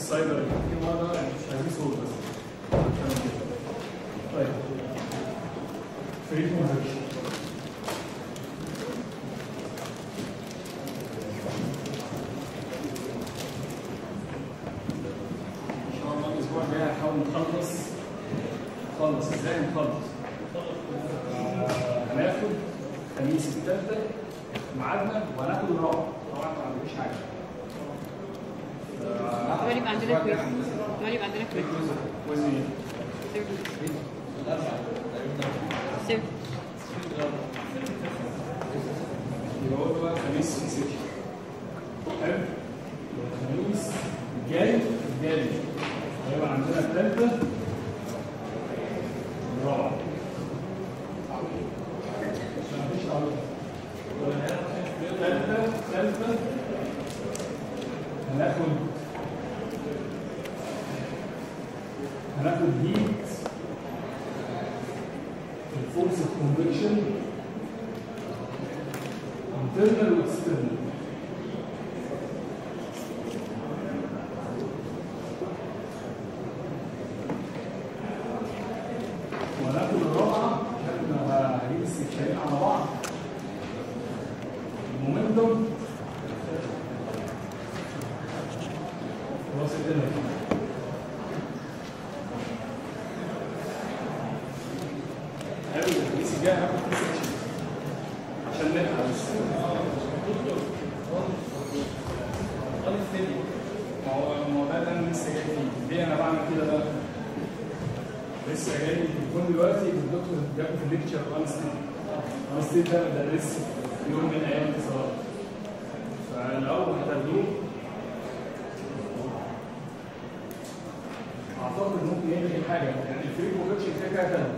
السايبر في مره عايزين صوت بس. طيب free convection ان شاء الله الأسبوع الجاي هنحاول نخلص نخلص إزاي نخلص آه، هناخد خميس الثالثة ميعادنا وهناخد الرابع طبعا ما عنديش حاجة آه، احتمال يبقى عندنا كويس احتمال يبقى عندنا كويس وزن سير يبقى هو بقى خميس في سيكشن حلو الخميس الجاي الجاي هيبقى عندنا الثالثة الرابعة مفيش عرض. ثالثة ثالثة هناخد هناخد heat ال forced convection internal و external وناخد الرابعه إحنا هنجيب السكشنين على بعض ال momentum خلاص الدنيا حلو الخميس الجاي هناخد فيه section عشان نلحق بس ما هو ما هو ده اللي أنا لسه جاي فيه ليه أنا بعمل كده بقى؟ لسه جاي التليفون دلوقتي الدكتور جابه في ال lecture unsteady unsteady ده بدرس في يوم من أيام الاتصالات فالاول هتاخدوه اعتقد ممكن يلغي حاجة يعني ال free convection كده كده تاخده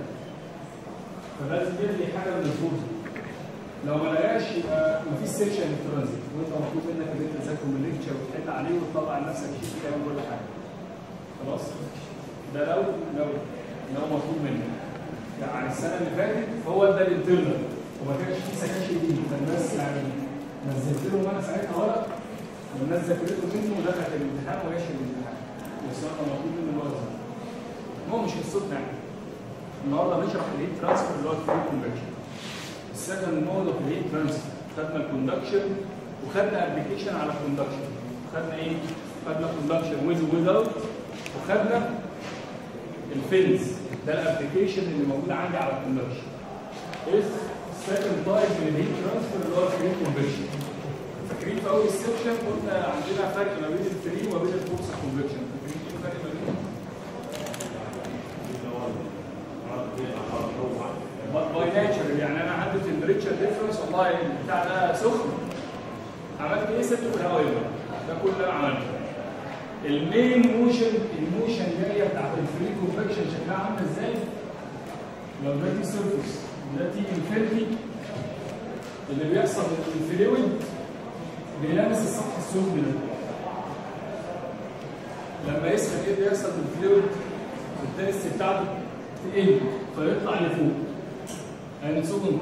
فلازم يلغي حاجة من ال forced لو ما لقاش يبقى مفيش section transient وانت مطلوب منك ان انت تذاكر من ال lecture وتحل عليه وتطلع لنفسك sheet تعمل كل حاجة خلاص ده لو لو لو مطلوب منك يعني السنة اللي فاتت هو ده ال internal وما كانش في سكاشن دي فالناس يعني نزلت لهم أنا ساعتها ورق والناس ذاكرته منه ودخلت الامتحان وماشي الامتحان بس أنا مطلوب منه الورق ده هو مش قصتنا يعني النهارده هنشرح ال heat transfer اللي هو ال free convection ال second mode of ال heat transfer خدنا ال conduction وخدنا application على ال conduction خدنا إيه؟ خدنا conduction with without وخدنا ال fins ده ال application اللي موجود عندي على ال conduction إيه ال second type من ال heat transfer اللي هو ال free convection فاكرين في أول ال section قلنا عندنا فرق ما بين ال free وما بين ال forced convection فاكرين إيه الفرق ما بينهم؟ by nature يعني أنا عندي temperature difference والله البتاع ده سخن عملت إيه؟ سبته في الهواء ده كل اللي أنا عملته. ال main motion ال motion جاية بتاعت ال free convection شكلها عامل إزاي؟ لو ده T surface ده T infinity اللي بيحصل ال fluid بيلامس السطح السخن ده. لما يسخن إيه بيحصل ال fluid؟ ال density بتاعته تقل فيطلع لفوق. يعني سخن.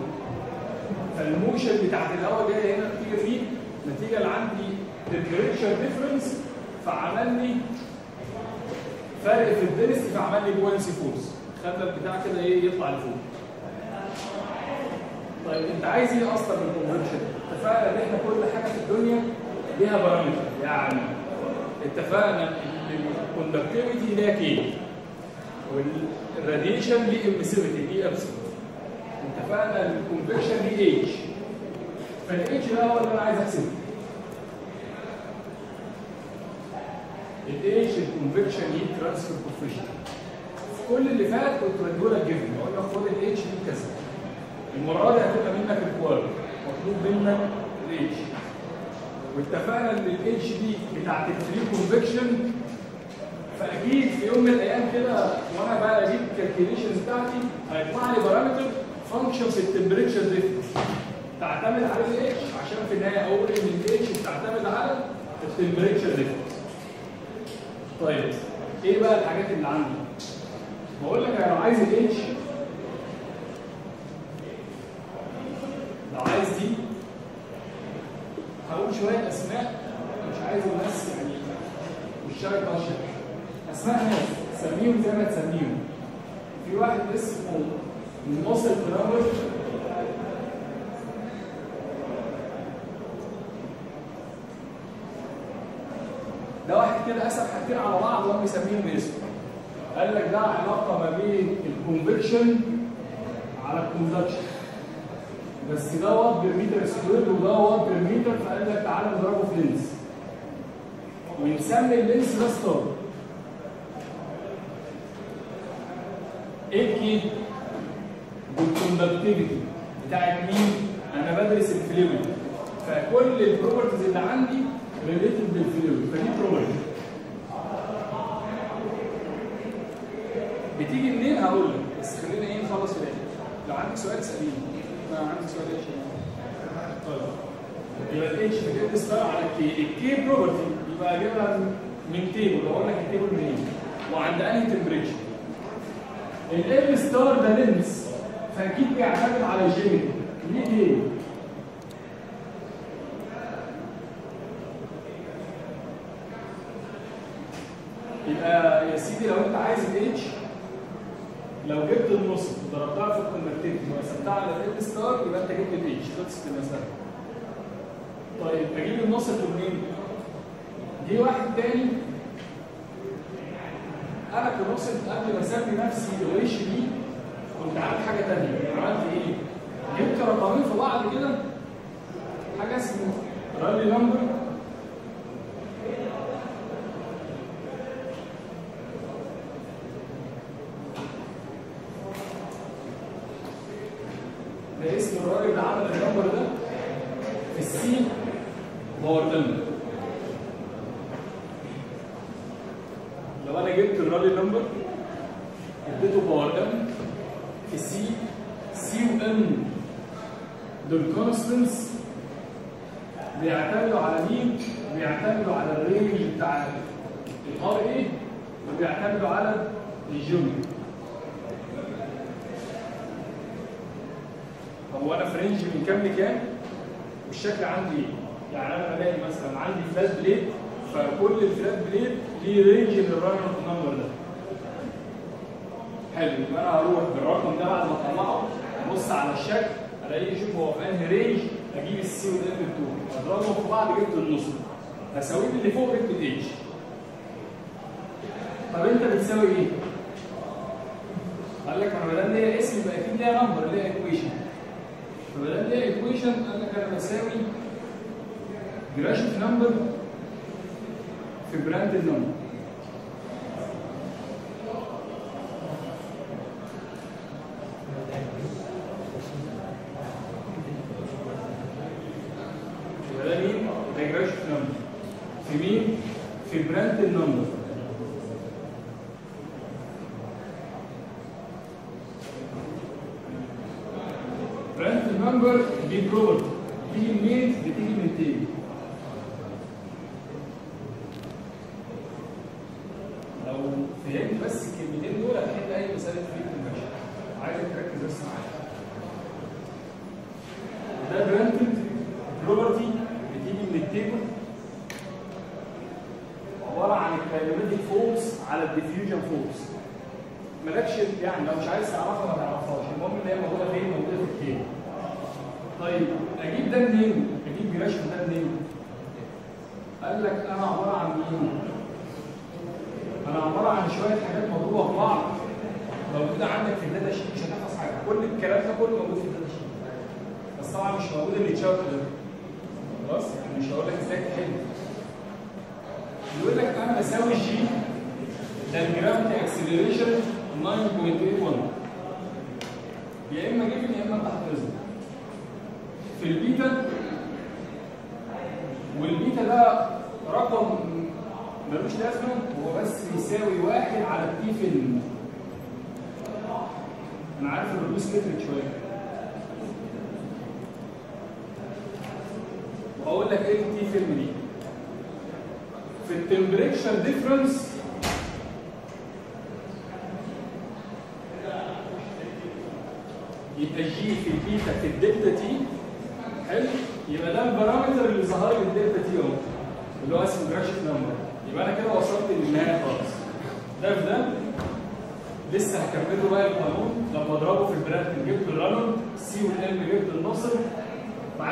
فال motion بتاعت الهواء جاية هنا نتيجة فيه؟ نتيجة اللي عندي temperature difference فعمل لي فرق في ال density فعمل لي buoyancy force خلى البتاع كده إيه؟ يطلع لفوق. طيب أنت عايز إيه أصلا من ال convection؟ اتفقنا إن إحنا كل حاجة في الدنيا ليها parameter يعني اتفقنا إن ال conductivity ليها K وال radiation ليه emissivity ليه ابسولوت اتفقنا ان ال convection ليه اتش فالاتش ده هو اللي أنا عايز أحسبه. ال h ال convection heat transfer coefficient كل اللي فات كنت بديهولك given أقول لك خد الاتش دي كذا. المرة دي هتبقى منك ال quality مطلوب منك الاتش واتفقنا إن الاتش دي بتاعت ال free convection فأكيد في يوم من الأيام كده وأنا بقى أجيب ال calculations بتاعتي هيطلع لي parameter function في ال temperature difference تعتمد على الاتش عشان في النهاية أقول ان الاتش بتعتمد على ال temperature difference طيب إيه بقى الحاجات اللي عندي؟ بقول لك أنا لو عايز الاتش لو عايز دي هقول شوية أسماء. مش عايز الناس يعني مش طاشر أسماء ناس. سميهم زي ما تسميهم. في واحد اسمه ناصر ترامر ده واحد كده قسم حاجتين على بعض وقام مسميهم باسمه قال لك ده علاقة ما بين الكونفكشن على ال conduction بس ده وات بال meter square وده وات بالمتر فقال لك تعالى نضربه في length ونسمي ال length ده star إيه ال K؟ بال conductivity بتاعت مين؟ أنا بدرس ال fluid. فكل ال properties اللي عندي related بال fluid. فدي property بتيجي منين؟ هقول لك. بس خلينا إيه نخلص في الآخر. لو عندك سؤال اساليني ما عندك سؤال إيش طيب. يبقى الاتش بتدي star على ال K ال K property يبقى اجيبها من table أقول لك ال table منين؟ وعند أنهي temperature L star ده length فأكيد بيعتمد على ال geometry ليه ليه؟ يبقى يا سيدي لو أنت عايز الاتش لو جبت النص وضربتها في الكونفرتيف وقسمتها على ال ستار يبقى أنت جبت الاتش خلصت المساله. طيب أجيب النص منين؟ جه واحد تاني أنا كنص قبل ما أسمي نفسي الريش دي كنت عامل حاجة تانية. عملت إيه؟ جبت رقمين في بعض كده. حاجة اسمها Rayleigh number ده اسم الراجل اللي عمل ال number ده في ال C power number لو أنا جبت ال Rayleigh number اديته power m في C C و m دول constants بيعتمدوا على مين؟ بيعتمدوا على ال range بتاع ال Ra وبيعتمدوا على ال geometry هو أنا في range من كام لكام والشكل عندي إيه؟ يعني أنا بلاقي مثلا عندي flat plate فكل ال flat plate ليه range لل Rayleigh number ده حلو يبقى أنا هروح بالرقم ده بعد ما اطلعه ابص على الشكل الاقيه أشوف هو في انهي range أجيب ال C وال m بتوعه اضربهم في بعض جبت ال Nusselt. هساويه اللي فوق جبت الاتش طب أنت بتساوي إيه؟ قال لك أنا ما دام ليا اسم يبقى أكيد ليا number ليا equation فما دام ليا equation قال لك أنا بساوي Grashof number في براند النمبر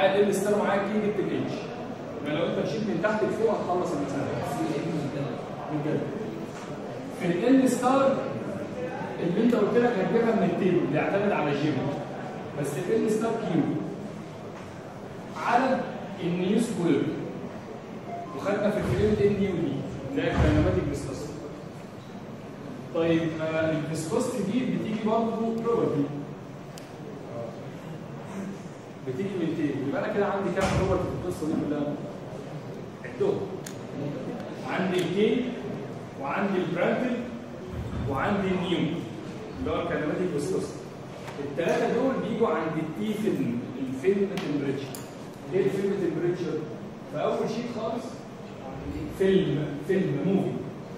معايا L star معايا كي جبت الاتش يبقى لو انت مشيت من تحت لفوق هتخلص المساله من في L star اللي انت قلت لك هتجيبها من ال table بيعتمد على ال geom بس L star cube. على ال nu square وخدنا في الفريم ان دي اللي هي ال kinematic viscosity طيب آه، ال viscosity دي بتيجي برضه property بتيجي من table يبقى أنا كده عندي كام property في القصة دي كلها؟ عدهم عندي ال K وعندي ال Prandtl وعندي ال nu اللي هو ال kinematic viscosity الثلاثه دول بيجوا عند ال T film ال film temperature. إيه ال film temperature؟ فاول شيء خالص فيلم فيلم موفي.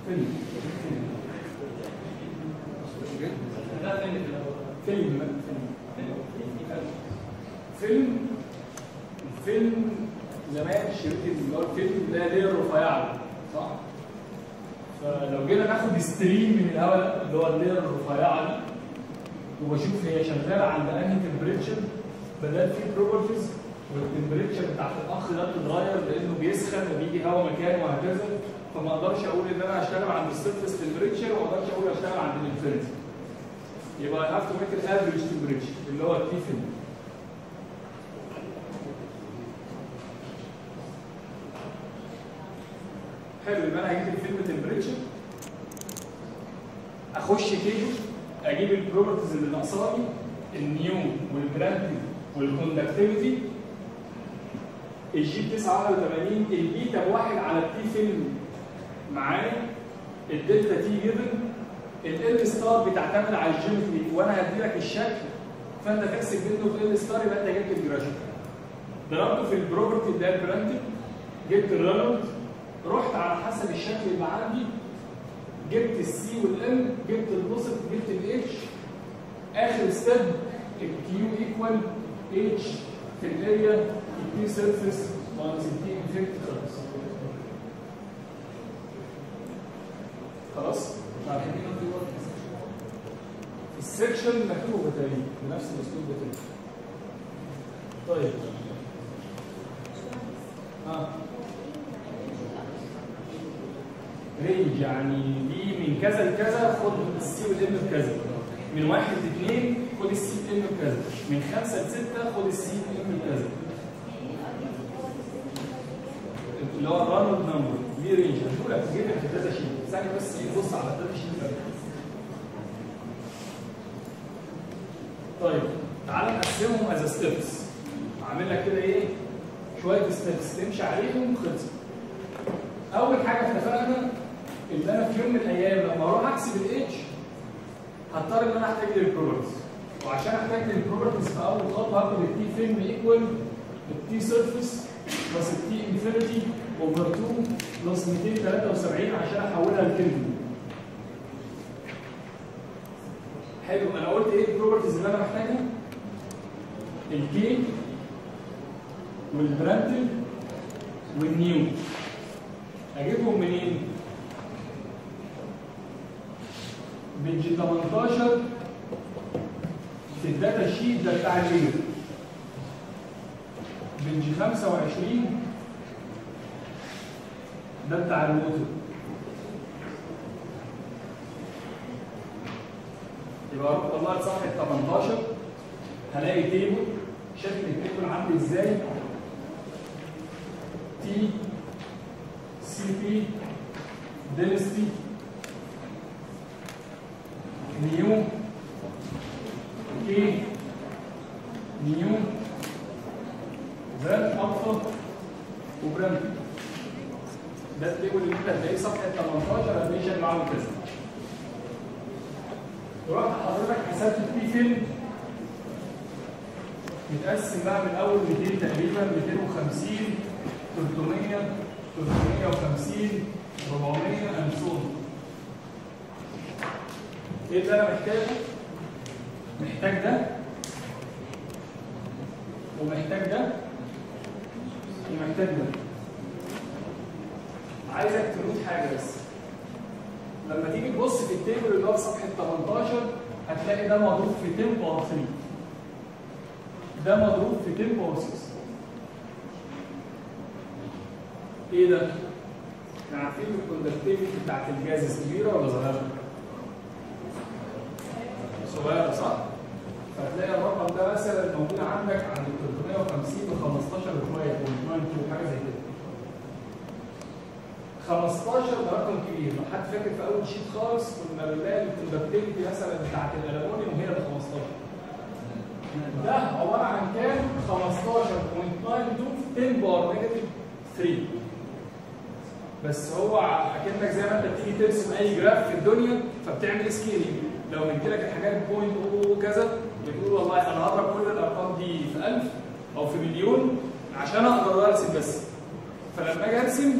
فيلم فيلم. فيلم. فيلم الفيلم زمان الشريط اللي هو الفيلم ده ليه رفيعه صح؟ فلو جينا ناخد stream من الهواء اللي هو ال layer الرفيعة دي وبشوف هي شغالة عند أنهي temperature بدل في properties وال temperature بتاعت الأخ ده بتتغير لأنه بيسخن وبيجي هواء مكانه وهكذا فما أقدرش أقول إن أنا هشتغل عند ال surface temperature وما أقدرش أقول هشتغل عند ال infinity يبقى to make an average temperature اللي هو ال T film حلو يبقى أنا هجيب ال film temperature أخش table أجيب ال properties اللي ناقصاني النيو والجرانتي والكوندكتيفيتي الجي 89 البيتا بواحد على ال T film معايا. ال delta T given L star بتعتمد على ال geometry وأنا هدي لك الشكل. فأنت تحسب منه في L star يبقى أنت جبت ال Grashof ضربته في ال property اللي هي جبت الرينولد رحت على حسب الشكل اللي عندي جبت السي والام جبت البوسط جبت الاتش آخر step ال Q equal h في ال area ال T surface minus ال T infinity خلاص. خلاص؟ ال section مكتوبه تقريبا بنفس الاسلوب ده طيب. آه. range يعني دي من كذا لكذا خد ال C وال m بكذا من واحد لاثنين خد ال C وال m بكذا من خمسة لستة خد ال C وال m بكذا اللي هو ال Rayleigh number دي range هتقول لك جيب في ال data sheet ثانية بس إيه بص على ال data sheet طيب تعالى نقسمهم as steps أعمل لك كده إيه؟ شوية steps تمشي عليهم خلصت اول حاجة اتفقنا ان أنا في يوم من الأيام لما أروح احسب الاتش هضطر ان أنا احتاج لل properties وعشان احتاج لل properties في اول خطوة هاخد ال T film equal ال T surface plus ال T infinity over 2 plus 273 عشان احولها لكلمه حلو أنا قلت إيه ال properties اللي أنا محتاجها؟ ال K وال Prandtl وال nu اجيبهم منين؟ بيج 18 في الداتا شيت ده بتاع الليل بيج 25 ده بتاع الموتور يبقى طلعت صفحه 18 هلاقي تيبل شكل التيبل عامل إزاي؟ تي Cp density mu K nu زد alpha و Prandtl ده ال table اللي انت هتلاقيه صفحه 18 هتلاقيه معاهم كذا رحت حضرتك حسبت ال T film متقسم بقى من اول 200 تقريبا 250 300 350 400 And so on إيه اللي أنا محتاجه؟ محتاج ده ومحتاج ده ومحتاج ده عايزك ت note حاجة بس لما تيجي تبص في ال table اللي هو في صفحة 18 هتلاقي ده مضروب في 10 power 3 ده مضروب في 10 power 6 إيه ده؟ إحنا عارفين ال conductivity بتاعت الجاز كبيره ولا صغيرة؟ صغيره صح؟ فتلاقي الرقم ده مثلا موجود عندك عند 350 ب 15 شوية 0.92 حاجة زي كده. 15 ده رقم كبير. لو حد فاكر في أول sheet خالص كنا بنلاقي ال conductivity مثلا بتاعت الالومنيوم وهي ب 15 ده عبارة عن كام؟ 15.92 في 10 power negative 3 بس هو أكنك زي ما أنت بتيجي ترسم أي graph في الدنيا فبتعمل scaling لو قلت لك الحاجات point أو كذا بتقول والله أنا هضرب كل الأرقام دي في 1000 أو في مليون عشان أقدر أرسم بس. فلما أجي أرسم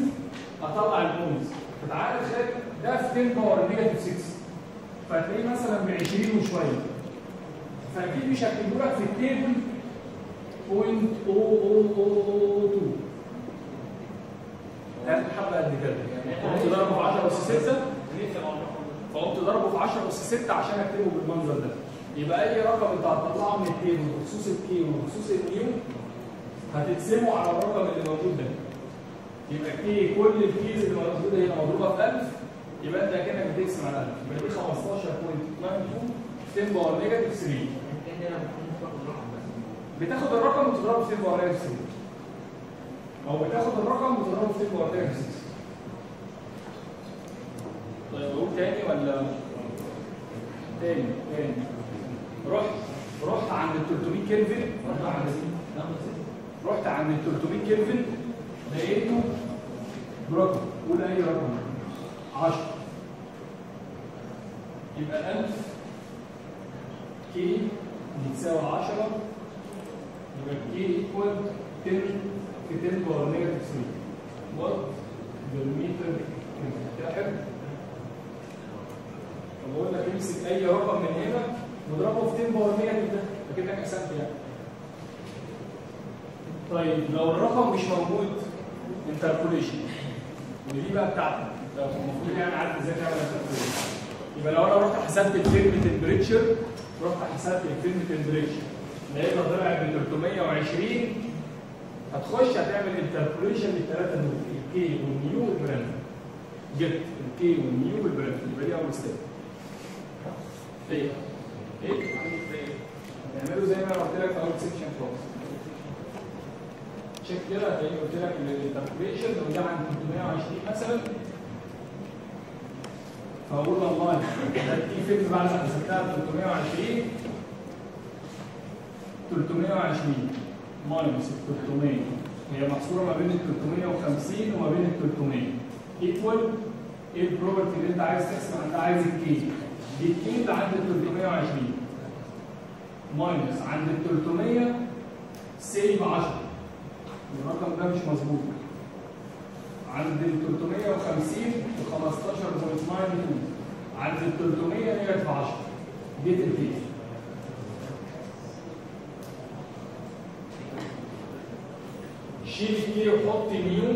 أطلع ال points فتعالى تخيل ده في 10 power? negative 6 فتلاقيه مثلا ب 20 وشوية. فأكيد مش هكتبه لك في ال table 0.0002 هياخد حبه قد كده. فقمت ضربه في 10 أس 6 فقمت ضربه في 10 أس 6 عشان اكتبه بالمنظر ده. يبقى أي رقم انت هتطلعه من ال table بخصوص ال k وبخصوص ال nu هتقسمه على الرقم اللي موجود ده. يبقى k كل ال k's اللي موجودة هنا مضروبة في 1000 يبقى أنت كأنك بتقسم على 1000 يبقى دي 15.92 10 power negative 3 بتاخد الرقم وتضربه في 10 power negative 3 أو بتاخد الرقم وتضربه في 10 power negative 6 طيب أقول تاني ولا تاني؟ تاني. رحت رحت عند ال 300 كلفن رحت عند رحت عند ال 300 كلفن لقيته برقم قول أي رقم؟ 10 يبقى 1000 k بتساوي 10 يبقى k equal 10 في 10 power negative 3 وات بالمتر كده حلو. بقول لك امسك أي رقم من هنا واضربه في 10 power negative ده فكده قسمت يعني طيب لو الرقم مش موجود interpolation ودي بقى بتاعتك لو المفروض يعني عارف إزاي تعمل interpolation يبقى لو أنا رحت حسبت ال film temperature رحت حسبت ال film temperature لقيتها طلعت ب 320 هتخش هتعمل interpolation للثلاثه دول ال k وال nu وال Prandtl جبت ال k وال nu وال Prandtl يبقى دي أول step إيه إيه هتعمله زي ما قلت لك في اول section خالص check كده هتلاقي قلت لك ال interpolation لو جه عند 320 مثلا فاقول والله دي فيلم بعد ما حسبتها ب 320 320 minus ال 300 هي محصوره ما بين ال 350 وما بين ال 300 equal إيه البروبرتي اللي انت عايز تحسب عندها عايز الكي دي اللي عند ال 320 ماينس عند ال 300 سيب 10 الرقم ده مش مظبوط. عند ال 350 ب 15.92 عند ال 300 نيجاتيف 10 جيت الكيس شيل ال k وحط nu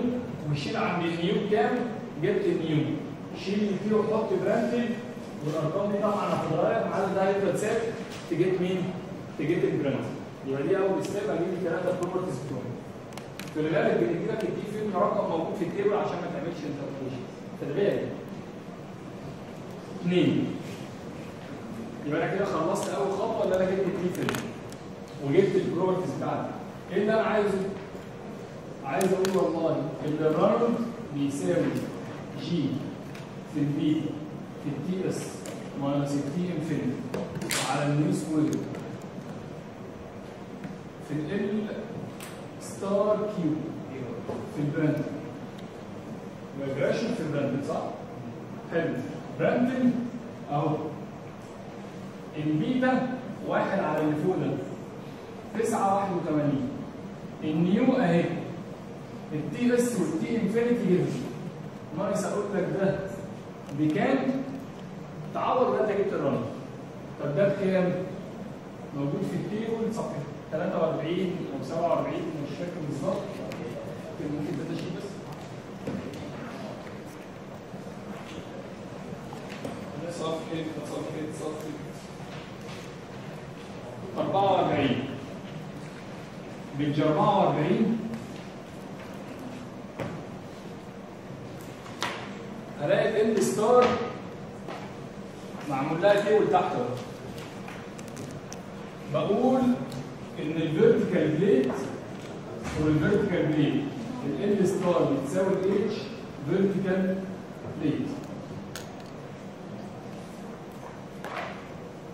وشيل عند ال nu كام؟ جبت ال nu شيل ال k وحط Prandtl والأرقام دي طبعا هتتغير العدد ده ثابت. تجيب مين؟ تجيب ال Prandtl يبقى دي أول step أجيب الثلاثه properties بتوعي في الغالب بندي لك ال T film رقم موجود في ال table عشان ما تعملش interpolation في الغالب. اثنين يبقى أنا كده خلصت أول خطوة اللي أنا جبت ال T film وجبت البروبرتيز بتاعتي. إيه اللي أنا عايزه؟ عايز أقول والله الرانولد بيساوي جي في البيتا. في التي إس ماينس التي إنفينيتي على النيو سكوير في ال ستار كيو في البراند. مايجريشن في البراند صح؟ حلو. براندن أهو. البيتا واحد على اللي فوق ده 9 81 النيو أهي. التي إس والتي إنفينيتي جبت ناقص أقول لك ده بكام؟ تعوض اللي انت جبت الرن طب ده بكام؟ موجود في التيبل صفحة 43 أو 47 مش فاكر بالظبط. ممكن ده تشيل بس. صفحة صفحة صفحة. 44 page 44 ألاقي ال L star. معمول لها table تحت أهو. بقول إن ال vertical plate وال vertical plate ال L star بتساوي ال H vertical plate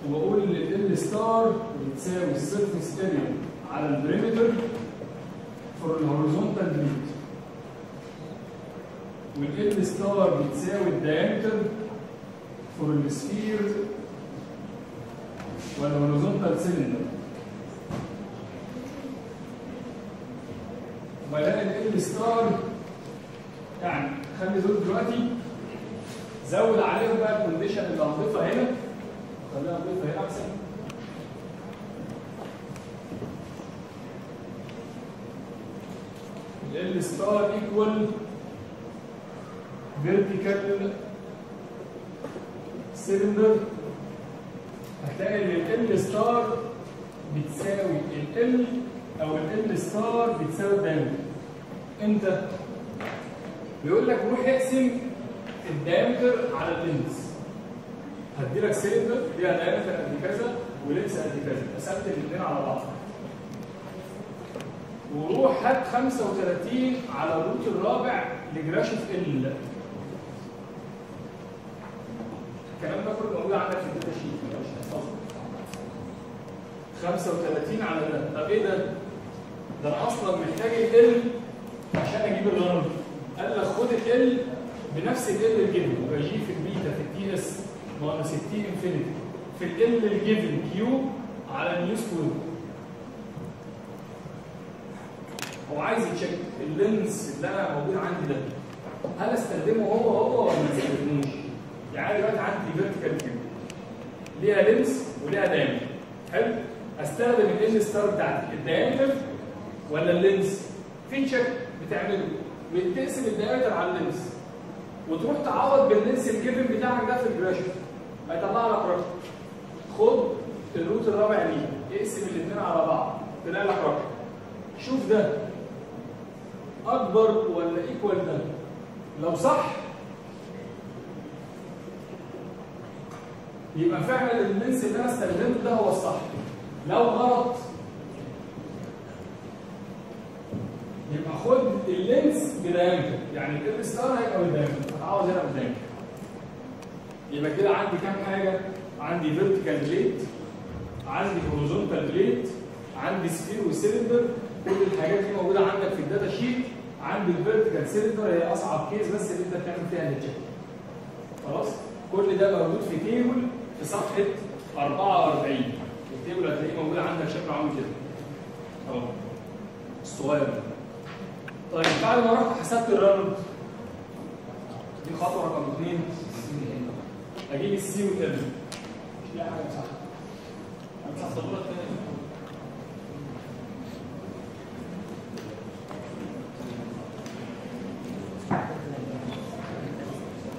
وبقول إن L star بتساوي ال surface area على ال perimeter for ال horizontal plate وال L star بتساوي ال diameter for ال sphere وال horizontal cylinder وبلاقي L star يعني خلي دول دلوقتي زود عليهم بقى ال condition اللي هنضيفها هنا خلينا نضيفها هنا أحسن. L star equal vertical cylinder هتلاقي إن L star بتساوي L أو L star بتساوي ال diameter إمتى؟ بيقول لك روح اقسم ال diameter على ال length هدي لك سيلندر ليها diameter قد كذا و length قد كذا. قسمت الاثنين على بعض. وروح هات 35 على ال root الرابع ل Grashof L الكلام ده كله موجود عندك في الداتا شيت مش هتحفظه 35 على ده. طب إيه ده؟ ده أنا أصلا محتاج ال عشان أجيب الرمل. قال لك خد ال بنفس ال الجيفن يبقى جي في البيتا في التي اس ناقص التي انفينيتي في ال الجيفن كيو على النيو سكوير هو عايز يتشيك اللينس اللي أنا موجود عندي ده. هل أستخدمه هو؟ هو. ولا ما أستخدموش؟ يعني دلوقتي عندي vertical cylinder ليها length وليها diameter حلو؟ أستخدم ال L star بتاعتي. ال diameter ولا ال length؟ في check بتعمله. بتقسم ال diameter على ال length وتروح تعوض بال length ال given بتاعك ده في ال Grashof هيطلع لك رقم. خد ال root الرابع ليه. اقسم الاثنين على بعض. تلاقي لك رقم. شوف ده. أكبر ولا equal ده؟ لو صح يبقى فعلا ال length اللي أنا استخدمته ده هو الصح. لو غلط يبقى خد ال length ب diameter يعني ال L star هيبقى بال diameter هتعوض هنا بال diameter يبقى كده عندي كام حاجة؟ عندي vertical plate عندي horizontal plate عندي sphere و cylinder كل الحاجات دي موجودة عندك في ال data sheet عندي ال vertical cylinder هي أصعب case بس اللي أنت بتعمل فيها ال check خلاص؟ كل ده موجود في table في صفحة 44 ال table هتلاقيه موجود عندك شكله عامل كده. أهو. الصغير طيب بعد ما رحت حسبت الرمل دي خطوة رقم اثنين أجيب السي والال مش لاقي حاجة صح الثانية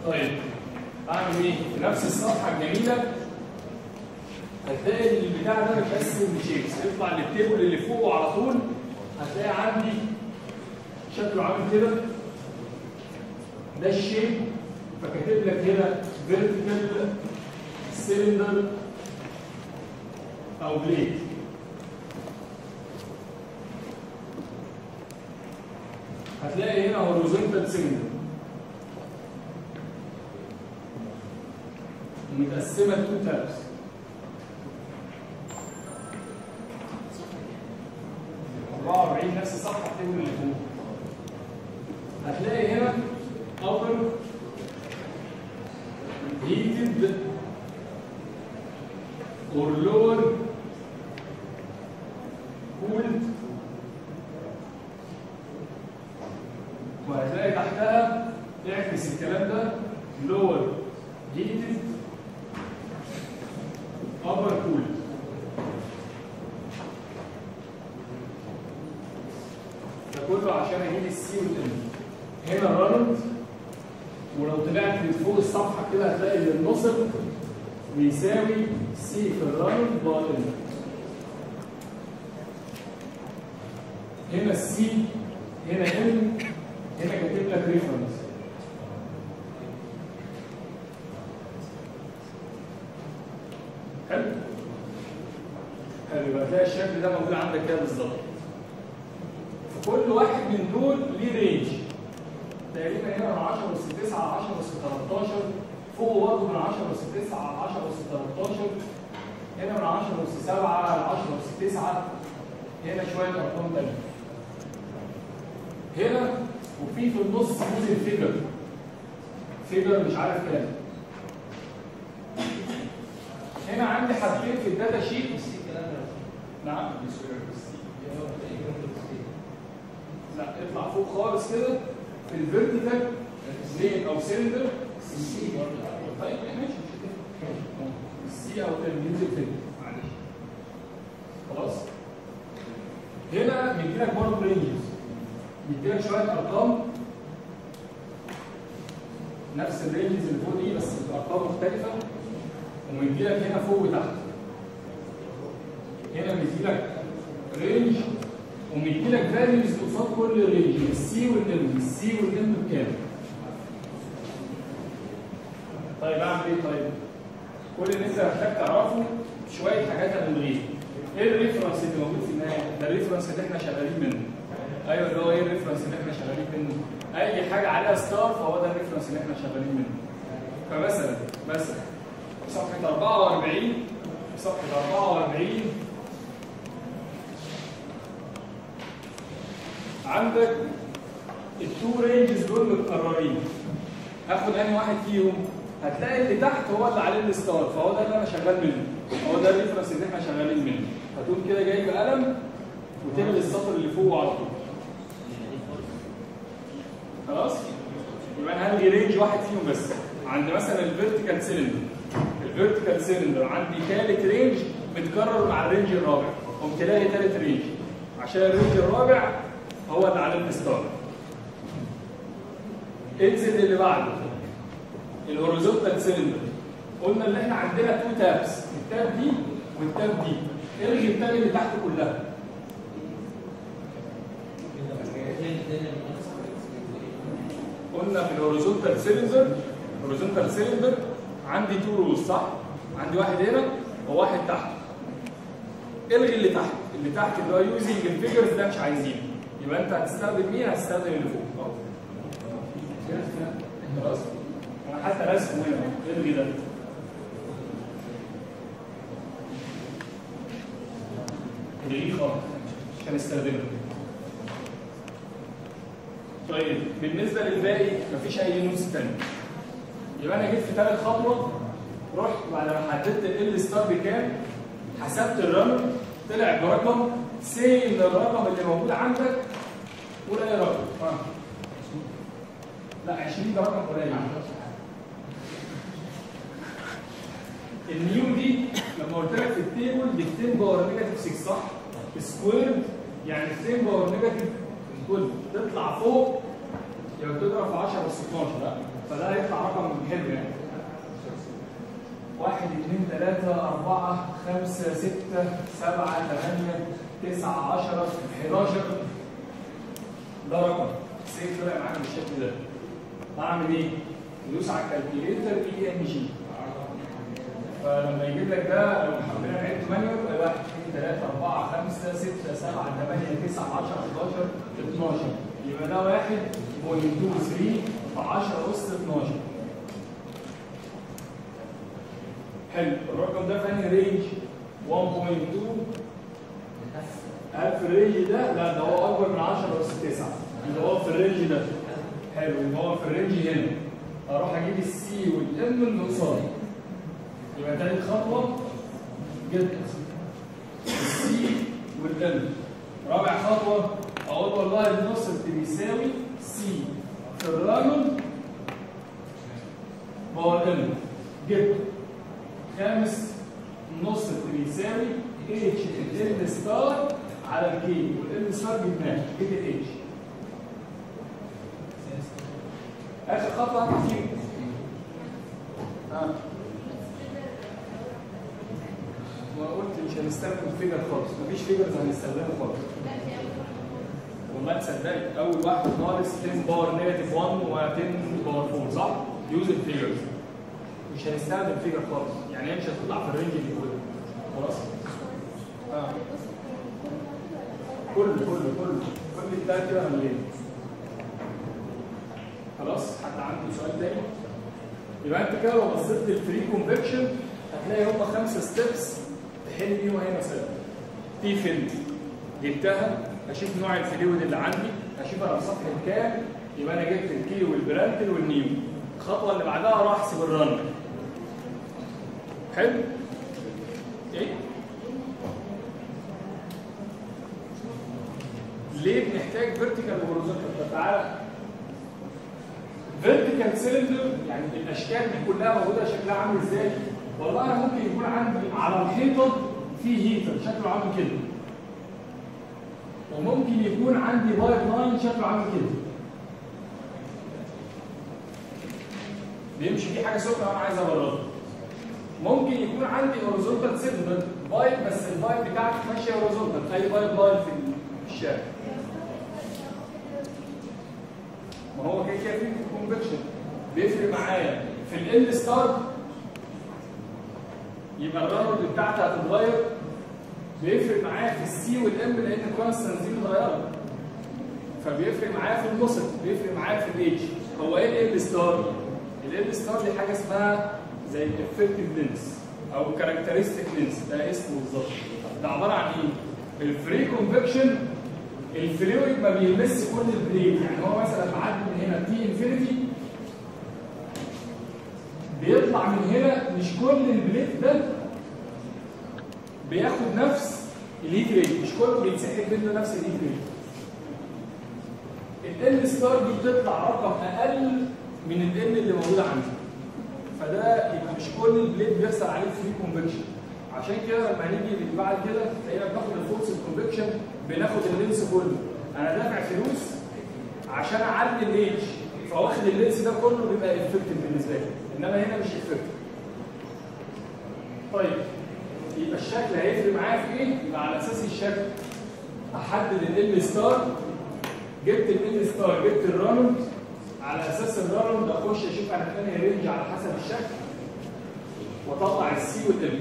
طيب اعمل إيه؟ في نفس الصفحة الجميلة. هتلاقي البتاع ده متقسم ل shapes اطلع لل table اللي فوقه على طول. هتلاقي عندي شكله عامل كده. ده ال shape. فكاتب لك هنا vertical cylinder أو plate هتلاقي هنا horizontal cylinder متقسمة two types نفس الصفحة التيبل اللي فوق هتلاقي هنا upper heated or lower cooled وهتلاقي تحتها اعكس الكلام ده lower heated upper cooled ده كله عشان أجيب السي والان هنا الرنت ولو طلعت من فوق الصفحه كده هتلاقي ان النصب بيساوي سي في الرنت باي ان هنا السي هنا ام هنا كاتب لك ريفرنس حلو حلو يبقى تلاقي الشكل ده موجود عندك كده بالظبط. كل واحد من دول ليه range تقريبا هنا من 10 أس 9 10 أس 13 فوق برضه من 10 أس 9 10 أس 13 هنا من 10 أس 7 ل 10 أس 9 هنا شوية أرقام تانية. هنا وفي في النص جزء figure figure مش عارف كام. هنا عندي حاجتين في الداتا شيت نعم. لا اطلع فوق خالص كده. في الفيرتيكال لين أو سيلندر السي طيب ماشي. السي أو الانجليزي كده معلش. خلاص؟ هنا مديلك برضه رينجز مديلك شوية أرقام. نفس ال ranges اللي فوق دي بس بأرقام مختلفة. ومديلك هنا فوق وتحت. هنا مديلك range ومديلك values قصاد كل range السي والام السي والام بكام؟ طيب أعمل إيه طيب؟ كل اللي أنت محتاج تعرفه شوية حاجات هنلغيها إيه ال reference اللي موجود في النهايه ده ال reference اللي إحنا شغالين منه. أيوه اللي هو إيه ال reference اللي إحنا شغالين منه. أي حاجة عليها star فهو ده ال reference اللي إحنا شغالين منه. فمثلا مثلا صفحة 44 في صفحة 44 عندك ال two ranges دول متكررين هاخد أنهي واحد فيهم؟ هتلاقي اللي تحت هو اللي عليه ال star فهو ده اللي أنا شغال منه. هو ده ال reference اللي إحنا شغالين منه. هتقوم كده جاي بقلم وتعمل السطر اللي فوقه على طول. خلاص؟ يبقى أنا هلغي range واحد فيهم بس. عند مثلا ال vertical cylinder ال vertical cylinder عندي ثالث range متكرر مع ال range الرابع. قمت لاقي ثالث range عشان ال range الرابع هو اللي عليه ال star انزل اللي بعده. ال horizontal cylinder. قلنا إن إحنا عندنا two tabs ال tab دي وال tab دي. الغي ال tab اللي تحت كلها. قلنا في ال horizontal cylinder ال horizontal cylinder عندي two rows صح؟ عندي واحد هنا وواحد تحت. الغي اللي تحت. اللي تحت اللي هو using ال figures ده مش عايزينه. يبقى انت هتستخدم مين؟ هتستخدم اللي فوق. خلاص أنا حتى رسمه هنا أهو. الغي ده الغيه خالص مش هنستخدمه طيب بالنسبة للباقي مفيش أي notes تاني يبقى أنا جيت في ثالث خطوة رحت بعد ما حددت L star بكام حسبت الرقم طلع برقم سي ان الرقم اللي موجود عندك قول أي رقم؟ آه. لا 20 ده رقم قليل. ال nu دي لما قلت لك في ال table دي 10 power negative 6 صح؟ squared يعني 10 power negative كل تطلع فوق يبقى تضرب في 10 أس 12 لا. فده هيطلع رقم حلو يعني. واحد اثنين ثلاثة أربعة خمسة ستة سبعة ثمانية تسعة عشرة 11 ده رقم safe طلع معاك بالشكل ده. هعمل إيه؟ ندوس على ال calculator ENG فلما يجيب لك ده لو حبينا نعد manual يبقى 1 2 3 4 5 6 7 8 9 10 11 12 يبقى ده 1.23 في 10 أس 12 حلو. الرقم ده في أنهي range 1.2 هل في ال range ده؟ لا ده هو أكبر من 10 أس 9 اللي هو في ال range ده. حلو يبقى هو في ال range هنا. أروح أجيب ال C وال M اللي قصادي. يبقى تاني خطوة. جبت ال C. وال M. رابع خطوة. أقول والله ال Nusselt بيساوي C في الرجل power M جبت. خامس Nusselt بيساوي h L star على ال K وال L star جبناه جبت اتش آخر خطوة هتحسين ها. ما قلت مش هنستخدم figure خالص. مفيش figures هنستخدمه خالص. والله تصدقني أول واحد خالص 10 power negative 1 و10 power 4 صح؟ use ال figures مش هنستخدم figure خالص. يعني هي مش هتطلع في ال range اللي فوق خلاص؟ آه كله كله كله كل التلات كده مليان خلاص حد عنده سؤال تاني؟ يبقى انت كده لو بصيت لل free convection هتلاقي هم خمسة steps تحل بيهم اي مساله. T film جبتها أشوف نوع ال fluid اللي عندي أشوف أنا في صفحه كام يبقى أنا جبت ال K وال Prandtl وال nu. الخطوة اللي بعدها أروح احسب ال Ra. حلو؟ إيه؟ بنحتاج vertical و horizontal؟ طب تعالى vertical cylinder يعني الأشكال دي كلها موجودة شكلها عامل إزاي؟ والله أنا ممكن يكون عندي على الحيطه في heater شكله عامل كده. وممكن يكون عندي pipeline شكله عامل كده. بيمشي فيه حاجة سخنه وأنا عايز ابردها. ممكن يكون عندي horizontal cylinder pipe بس ال pipe بتاعتي ماشيه horizontal اي pipeline في الشارع. ما هو كده كده free convection بيفرق معايا. في L star يبقى الرابط بتاعتي هتتغير. بيفرق معايا في ال C وال M لأن ال constants دي متغيرة. فبيفرق معايا في ال Nusselt بيفرق معايا في الاتش هو إيه ال L star؟ ال L star دي حاجة اسمها the effective length أو characteristic length ده اسمه بالظبط. ده عبارة عن إيه؟ ال free convection ال fluid ما بيلمس كل ال plate يعني هو مثلا معدي من هنا T infinity بيطلع من هنا مش كل ال plate ده بياخد نفس ال heat rate مش كله بيتسحب منه نفس ال heat rate ال L star دي بتطلع رقم أقل من ال L اللي موجود عندي. فده يبقى مش كل ال plate بيحصل عليه free convection عشان كده لما نيجي بعد كده تلاقينا بناخد ال forced convection بناخد ال length كله. أنا دافع فلوس عشان أعلي ال range فواخد ال length ده كله بيبقى effective بالنسبة لي. إنما هنا مش effective طيب يبقى الشكل هيفرق معايا في إيه؟ يبقى على أساس الشكل. أحدد ال L star جبت ال L star جبت ال Ra number على أساس ال Ra number أخش أشوف أنا فين range على حسب الشكل وأطلع ال C وال m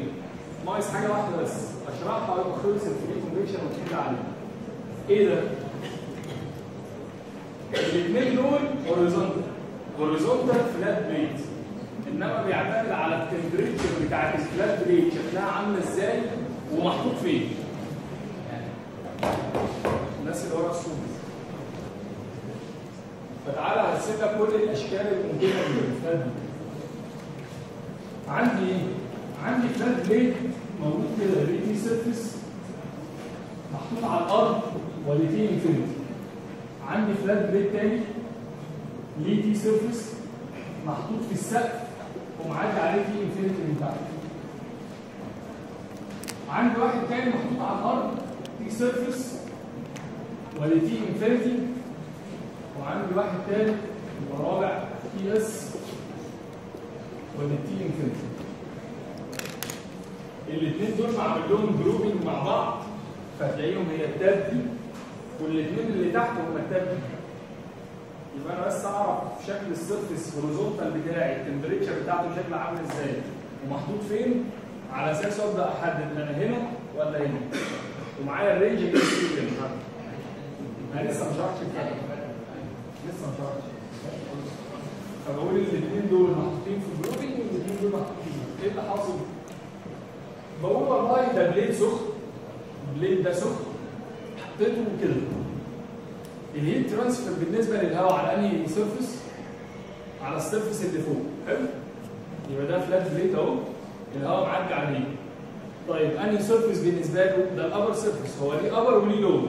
ناقص حاجة واحدة بس. اشرحها ويبقى خلص ال free convection وتحل عليه. إيه ده؟ الاثنين دول horizontal horizontal flat plate إنما بيعتمد على ال temperature بتاعت ال flat plate شكلها عاملة إزاي؟ ومحطوط فين؟ الناس اللي ورا الصوت. فتعالى هرسم لك كل الأشكال الممكنه لل flat دي عندي إيه؟ عندي flat plate موجود كده ليه T surface محطوط على الأرض ول T infinity عندي flat plate تاني ليه T surface محطوط في السقف ومعدي عليه T infinity من تحت. عندي واحد تاني محطوط على الأرض T surface ول T infinity وعندي واحد تاني رابع T s ول T infinity الاثنين دول معمول لهم grouping مع بعض فتلاقيهم هي ال tab دي والاثنين اللي تحت هم ال tab دي يبقى أنا بس أعرف شكل ال surface horizontal بتاعي ال temperature بتاعته شكل عامل إزاي؟ ومحطوط فين؟ على أساس ابدا أحدد أنا هنا ولا هنا؟ ومعايا ال range اللي أنا لسه شرحتش الفرق. لسه ما شرحتش. فبقول الاثنين دول محطوطين في ال grouping والاثنين دول محطوطين. إيه اللي حاصل؟ بقول والله ده plate سخن. ال plate ده سخن. حطيته كده. ال heat transfer بالنسبة للهواء على أنهي surface؟ على ال surface اللي فوق. حلو؟ يبقى ده flat plate أهو. الهواء معدي عليه. طيب أنهي surface بالنسبة له؟ ده ال upper surface هو ليه upper وليه lower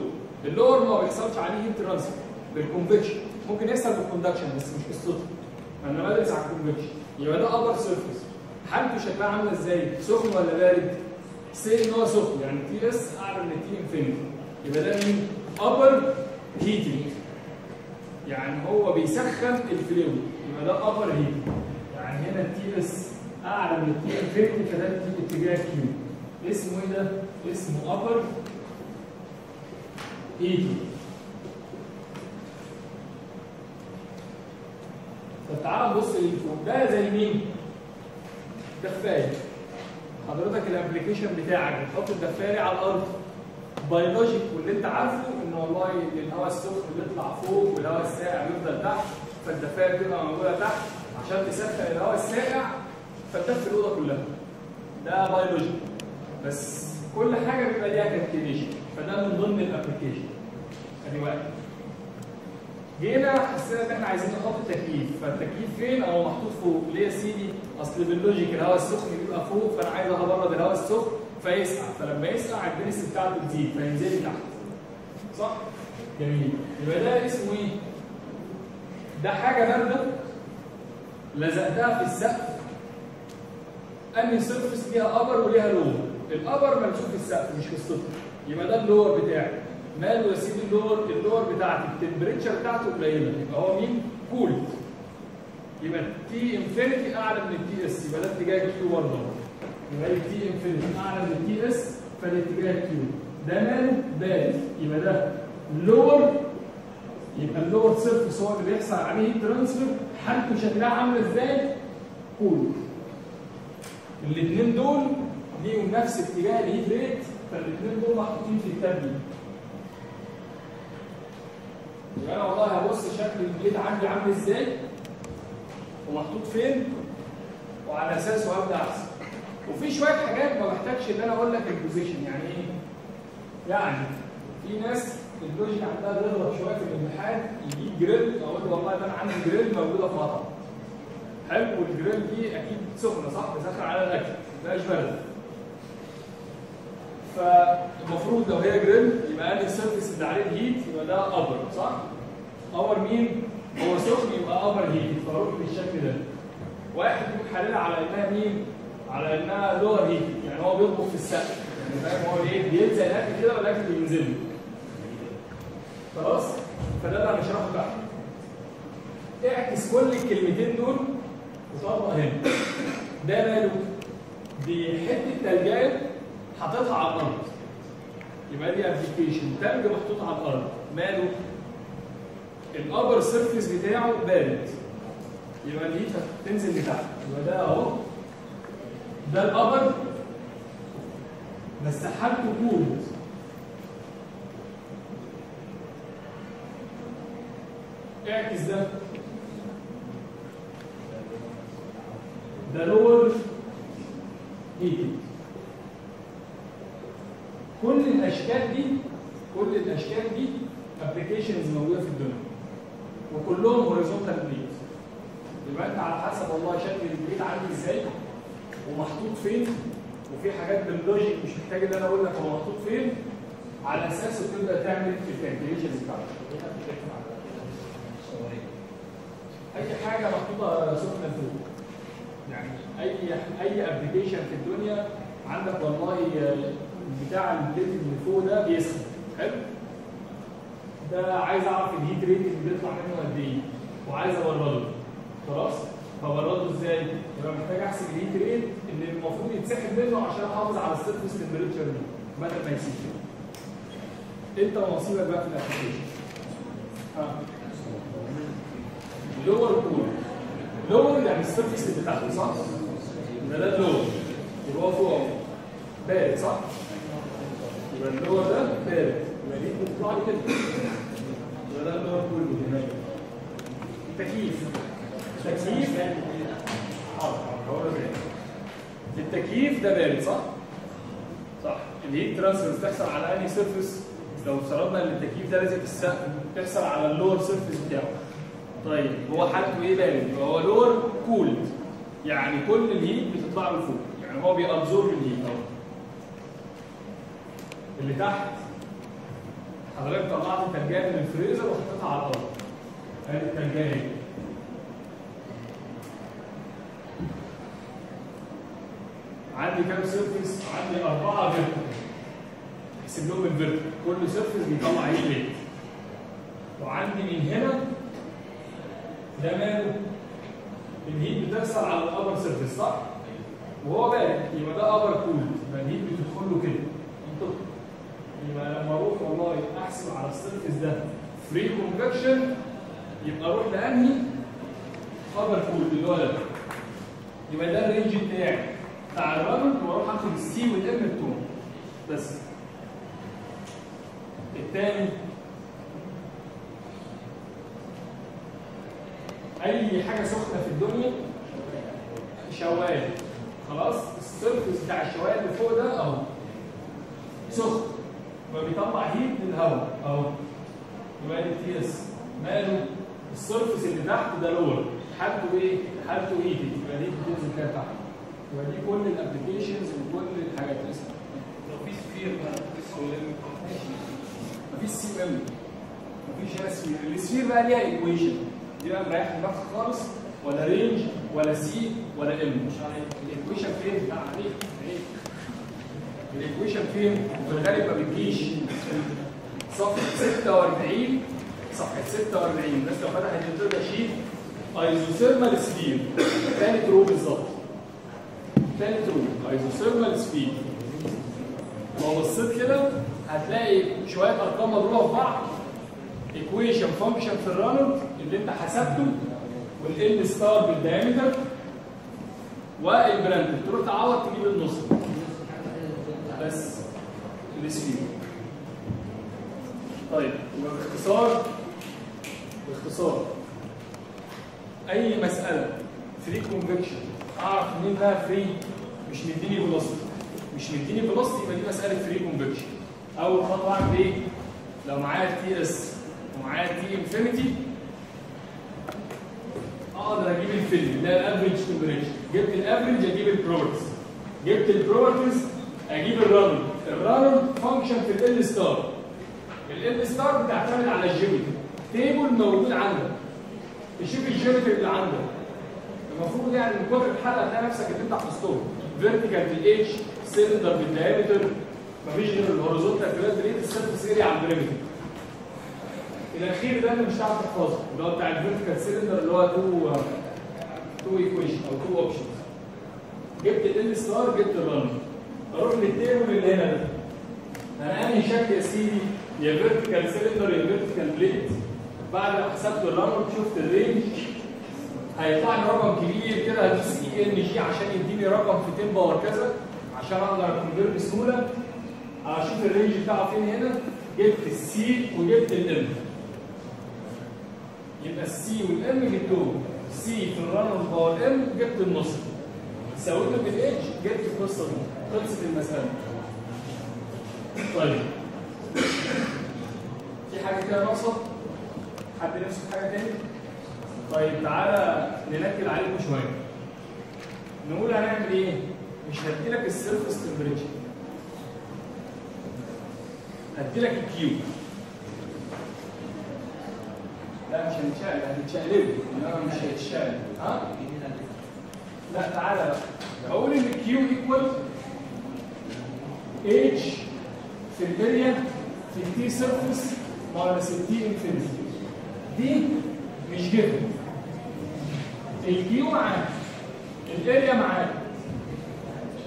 ال lower ما بيحصلش عليه heat transfer بال convection ممكن يحصل بال conduction بس مش بالصدفة. أنا بدرس على ال convection يبقى ده upper surface حالته شكلها عاملة إزاي؟ سخن ولا بارد؟ سي إن هو سخن يعني T s اعلى من T infinity يبقى ده مين؟ upper heating يعني هو بيسخن ال fluid يبقى ده upper heating يعني هنا ال T s اعلى من T infinity فده اتجاه Q اسمه إيه ده؟ اسمه upper heating طب تعالى نبص للفوق ده زي مين؟ دفايه حضرتك ال application بتاعك بتحط الدفاية على الأرض. by logic واللي انت عارفه إن والله الهواء السخن بيطلع فوق والهواء الساقع بيفضل تحت فالدفاية بتبقى موجودة تحت عشان تسخن الهواء الساقع فتدفي الأوضة كلها. ده by logic بس كل حاجة بيبقى ليها calculation فده من ضمن ال application واحد جينا حسينا إن إحنا عايزين نحط التكييف فالتكييف فين؟ أو محطوط فوق. ليه يا سيدي؟ أصل بال logic الهواء السخن بيبقى فوق فأنا عايز أبرد الهواء السخن فيسقع. فلما يسقع ال density بتاعته تزيد فينزل تحت. صح؟ جميل. يبقى ده اسمه إيه؟ ده حاجة باردة لزقتها في السقف. أنهي surface ليها upper وليها lower ال upper ممسوك في السقف مش في السطح. يبقى ده ال lower بتاعي. ماله يا سيدي ال lower؟ ال lower بتاعتي ال temperature بتاعته قليلة. يبقى هو مين؟ cold يبقى ال T infinity أعلى من ال T s يبقى ده اتجاه Q برضه. يبقى ال T infinity أعلى من ال T s فالاتجاه Q ده ماله؟ بارد. يبقى ده lower. يبقى ال lower surface هو اللي بيحصل عليه ال transfer حالته شكلها عاملة إزاي؟ cold الاثنين دول ليهم نفس اتجاه ال heat rate فالاثنين دول محطوطين في ال tab دي يبقى أنا والله هبص شكل ال plate عندي عامل إزاي؟ ومحطوط فين؟ وعلى أساسه هبدأ احسب وفي شوية حاجات ما بحتاجش إن أنا أقول لك ال position يعني إيه؟ يعني في ناس ال logic عندها بيغلط شوية في الامتحان يجيب جريل أقول له والله ده أنا عندي جريل موجودة في مطعم حلو والجريل دي أكيد سخنة صح؟ بتسخن على الأكل ما بقاش بارده فالمفروض لو هي جريل يبقى انهي ال surface اللي عليه ال heat يبقى ده upper صح؟ upper مين؟ هو سخن يبقى upper heat فاروح بالشكل ده واحد يكون حللها على إنها مين؟ على إنها lower heat يعني هو بيطبخ في السقف يعني فاهم هو إيه؟ بيلزق الاكل كده والاكل بينزل له خلاص؟ فده اللي هنشرحه بقى اعكس كل الكلمتين دول وطبق هنا ده ماله؟ دي حتة تلجايه حاططها على الأرض. يبقى دي application تلج محطوط على الأرض. ماله؟ ال upper surface بتاعه بارد. يبقى دي تنزل لتحت. يبقى ده أهو. ده ال upper بس حالته cold اعكس ده. ده lower heated كل الأشكال دي كل الأشكال دي applications موجودة في الدنيا. وكلهم horizontal plate يبقى أنت على حسب والله شكل ال plate عامل إزاي ومحطوط فين وفي حاجات بال logic مش محتاج إن أنا أقول لك هو محطوط فين على اساسه تبدا تعمل ال calculations بتاعتك أي حاجة محطوطة سخنه فوق يعني اي أي application في الدنيا عندك والله بتاع ال plate اللي فوق ده بيسخن. حلو؟ ده عايز أعرف ال heat rate اللي بيطلع منه قد إيه وعايز ابرده خلاص؟ فبرده إزاي؟ يبقى محتاج أحسب ال heat rate اللي المفروض يتسحب منه عشان أحافظ على ال surface temperature دي بدل ما يسيب أنت ونصيبك بقى في ال application ها؟ lower cold lower يعني ال surface اللي تحته صح؟ يبقى ده ال lower يبقى هو فوق بارد صح؟ يبقى ال lower ده بارد يبقى دي بتطلع كده ده ال lower كله هناك تكييف التكييف حاضر إزاي التكييف ده بارد صح؟ صح ال heat transfer بتحصل على انهي surface لو افترضنا ان التكييف ده لازق في السقف بتحصل على ال lower surface بتاعه طيب هو حالته إيه بارد؟ يبقى هو lower cold يعني كل ال heat بتطلع له فوق يعني هو بي absorb ال heat اللي تحت حضرتك طلعت التلجايه من الفريزر وحطيتها على الأرض ادي التلجايه عندي كام surface؟ عندي أربعة vertical. احسب لهم ال vertical، كل surface بيطلع heat rate. وعندي من هنا ده ماله؟ ال heat بتحصل على ال upper surface صح؟ وهو بارد يبقى ده upper cold، يبقى ال heat بتدخل له كده. يبقى لما أروح والله أحسب على ال surface ده free convection يبقى أروح لأنهي؟ upper cold اللي هو ده يبقى ده ال range بتاعي. بتاع الرابط وأروح أخد ال C وال m بتوعه بس. الثاني أي حاجة سخنة في الدنيا؟ شوايه خلاص؟ ال surface بتاع الشوايه اللي فوق ده أهو. سخن. فبيطلع heat للهواء أهو. يبقى دي T s ماله؟ ال surface اللي تحت ده lower حالته إيه؟ حالته heated يبقى دي بتنزل كده تحت. يبقى دي كل ال applications وكل الحاجات دي لو في sphere بقى؟ مفيش C m مفيش sphere ال sphere بقى ليها equation دي بقى مريح دماغك خالص. ولا range ولا C ولا m مش عارف. ال equation فين؟ عليك عليك ال equation فين؟ في الغالب ما بتجيش صفحة 46 صفحة 46 الناس لو فتحت ال data sheet isothermal sphere تاني row بالظبط. تاني row. isothermal sphere لو بصيت كده هتلاقي شوية أرقام مضروبة في بعض. equation function في ال Ra number اللي انت حسبته وال L star بال diameter وال Prandtl تروح تعوض تجيب ال Nusselt. بس ال sphere طيب يبقى باختصار. باختصار أي مسألة free convection أعرف منين انها free مش مديني velocity مش مديني velocity يبقى دي مسألة free convection اول خطوه اعمل إيه لو معايا T s ومعايا T infinity أقدر أجيب الفيلم هي ال average temperature جبت ال average أجيب ال properties جبت ال properties أجيب الرانر الرانر فانكشن في ال L star ال L star بتعتمد على ال geometry table موجود عندك. تشوف ال geometry اللي عندك. المفروض يعني من كتر الحل هتلاقي نفسك ان انت حفظتهم فيرتيكال بالاتش سيلندر بالدايمتر مفيش غير الهوريزونتال جراد ريت السيرفس اريا على البريمتر الأخير ده اللي مش هتعرف تحفظه. اللي هو بتاع الفيرتيكال سيلندر اللي هو تو تو ايكويشن أو تو اوبشنز جبت ال ستار جبت الرانر أروح للتيبل اللي هنا. ده أنا انهي شكل يا سيدي يا فيرتيكال سيلندر يا فيرتيكال بليت بعد ما حسبت الرانر شفت الرينج. هيطلع لي رقم كبير كده هدوس ENG عشان يديني رقم في 10 power كذا عشان أقدر ا convert بسهولة. أشوف ال range بتاعه فين هنا. جبت ال C وجبت ال m يبقى ال C وال m جبتهم. C في ال Ra number power m جبت ال Nusselt. سويته بالاتش جبت القصة دي خلصت المسألة. طيب. في حاجة كده ناقصة؟ حد نفسه في حاجة تاني؟ طيب تعالى ننكد عليكم شوية. نقول هنعمل إيه؟ مش هديلك ال surface temperature هديلك ال Q لا مش هنتشقلب. هنتشقلب. انما مش هيتشقلب. ها؟ لا تعالى. أقول إن ال Q equal اتش في الاريا في التي سيرفس ماينس التي انفينيتي دي مش جبن الكيو معاك الاريا معاك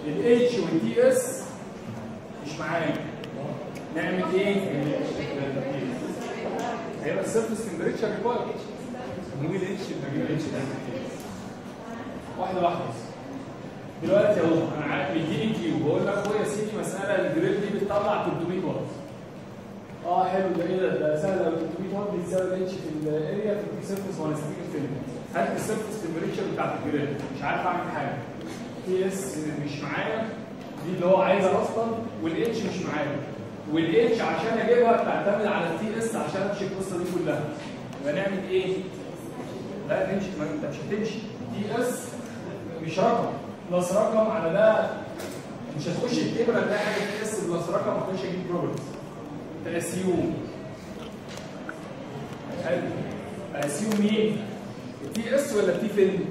الاتش والتي اس مش معاك. نعمل إيه؟ هيبقى ال surface temperature required نقول h واحدة واحدة. دلوقتي أهو أنا عارف بيديني كيو. بقول لك أخويا سيدي مسألة الجريل دي بتطلع 300 واط آه حلو. ده إيه ده؟ سهل. قوي 300 واط بتساوي الاتش في الأريا في التي سيرفس وأنا ستيك الفيلم. هات السيرفس تمبريتشر بتاعت الجريل؟ مش عارف أعمل حاجة. تي اس مش معايا. دي اللي هو عايزها أصلا والاتش مش معايا. والاتش عشان أجيبها بتعتمد على التي اس عشان أمشي القصة دي كلها. يبقى نعمل إيه؟ لا نمشي ما أنت مش هتمشي. T s مش رقم. plus رقم على ده مش هتخش ال table هتلاقي حاجة T s plus رقم هتخش أجيب properties انت assume حلو assume مين؟ ال T s ولا ال T film؟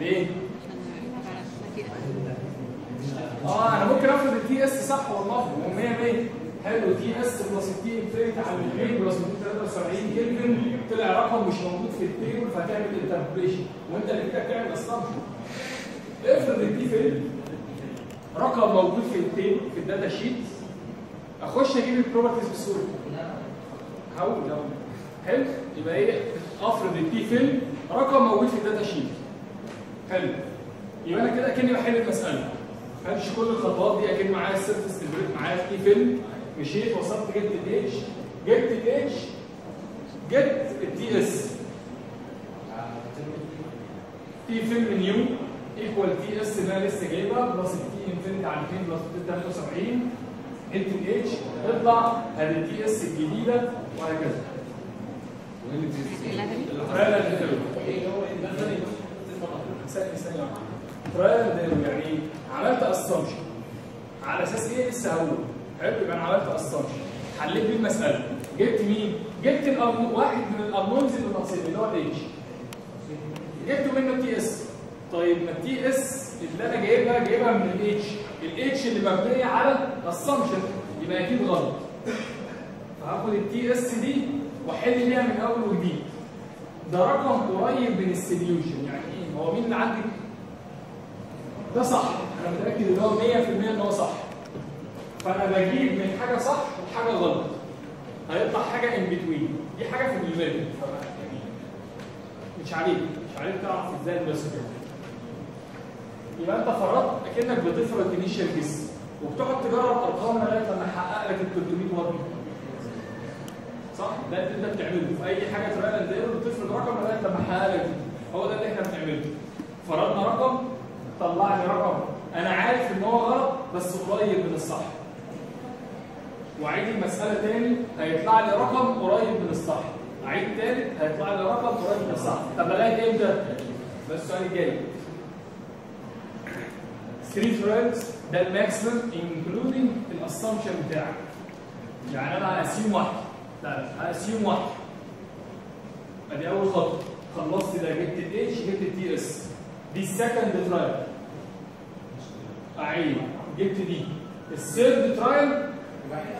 ليه؟ آه أنا ممكن افرض ال T s صح والله 100 100 حلو T s plus ال T infinity على الاثنين plus 273 كلفن طلع رقم مش موجود في ال table فهتعمل interpolation وانت اللي كده بتعمل assumption افرض ال T film رقم موجود في ال table في ال data sheet أخش أجيب ال properties بسهوله هقول هقول حلو؟ يبقى إيه؟ أفرض ال T film رقم موجود في ال data sheet. حلو. يبقى أنا كده أكني بحل المسألة. همشي كل الخطوات دي أكن معايا ال surface معايا ال T film. مشيت وصلت جبت ال h جبت ال h جبت ال T s. T film new equal T s اللي أنا لسه جايبها plus ال T infinity على 2 plus 73 انت ال h تطلع ادي ال T s الجديدة وهكذا. trial يعني عملت assumption على أساس إيه؟ لسه هقول حلو يبقى أنا عملت assumption حليت بيه المسألة. جبت مين؟ جبت. واحد من ال unknowns اللي ناقصين اللي هو ال h جبت منه ال T s طيب ما ال T s اللي أنا جايبها جايبها من ال h ال h اللي مبنية على assumption يبقى أكيد غلط. فهاخد ال T s دي وأحل بيها من أول وجديد. ده رقم قريب من ال solution يعني إيه؟ هو مين اللي عندي؟ ده صح. أنا متأكد إن هو 100% إن هو صح. فانا بجيب من حاجة صح وحاجة غلط. هيطلع حاجة in between دي حاجة في ال middle مش عليك. مش عليك تعرف إزاي بس يبقى انت فرضت اكنك بتفرض initial guess وبتقعد تجرب أرقام لغاية لما احقق لك ال 300 وات صح؟ ده اللي انت بتعمله. في أي حاجة trial and error بتفرض رقم لغاية لما احقق لك هو ده اللي إحنا بنعمله. فرضنا رقم طلع لي رقم. أنا عارف إن هو غلط بس قريب من الصح. واعيد المسألة تاني هيطلع لي رقم قريب من الصح اعيد تالت هيطلع لي رقم قريب من الصح طب لغايه إمتى؟ ده السؤال الجاي. 3 trials ده ال maximum including ال assumption بتاعك. يعني أنا ه assume واحد. لا لا ه assume واحد. أدي أول خطوه خلصت ده جبت ال h جبت ال T s دي ال second trial أعيد. جبت دي ال third trial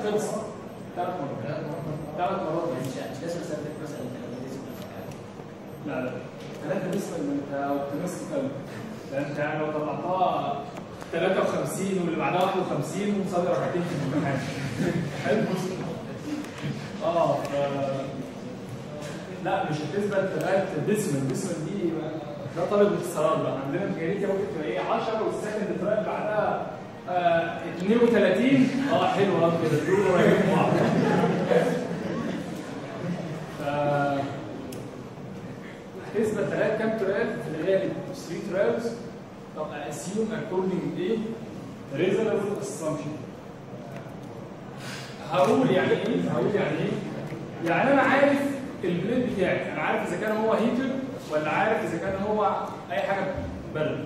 خلص. ثلاث مرات. ثلاث مرات لا لا. ثلاثة بالنسبة أنت optimistic قوي ده أنت يعني لو طلعتها 53 واللي بعدها 51 ومصلي ركعتين في الامتحان حلو. آه ف لا مش هتثبت لغاية الديسمال الديسمال دي ده طالب اختصارات بقى عندنا الميكانيكا ممكن تبقى إيه 10 والسكند ترايل بعدها 32 آه حلو آه كده. دول من بعض. هتثبت ثلاث كام ترايل في الغالب 3 ترايلز طب assume according إيه reasonable assumption هقول يعني إيه؟ هقول يعني إيه؟ يعني أنا عارف ال plate بتاعي. أنا عارف إذا كان هو heater ولا عارف إذا كان هو أي حاجة برد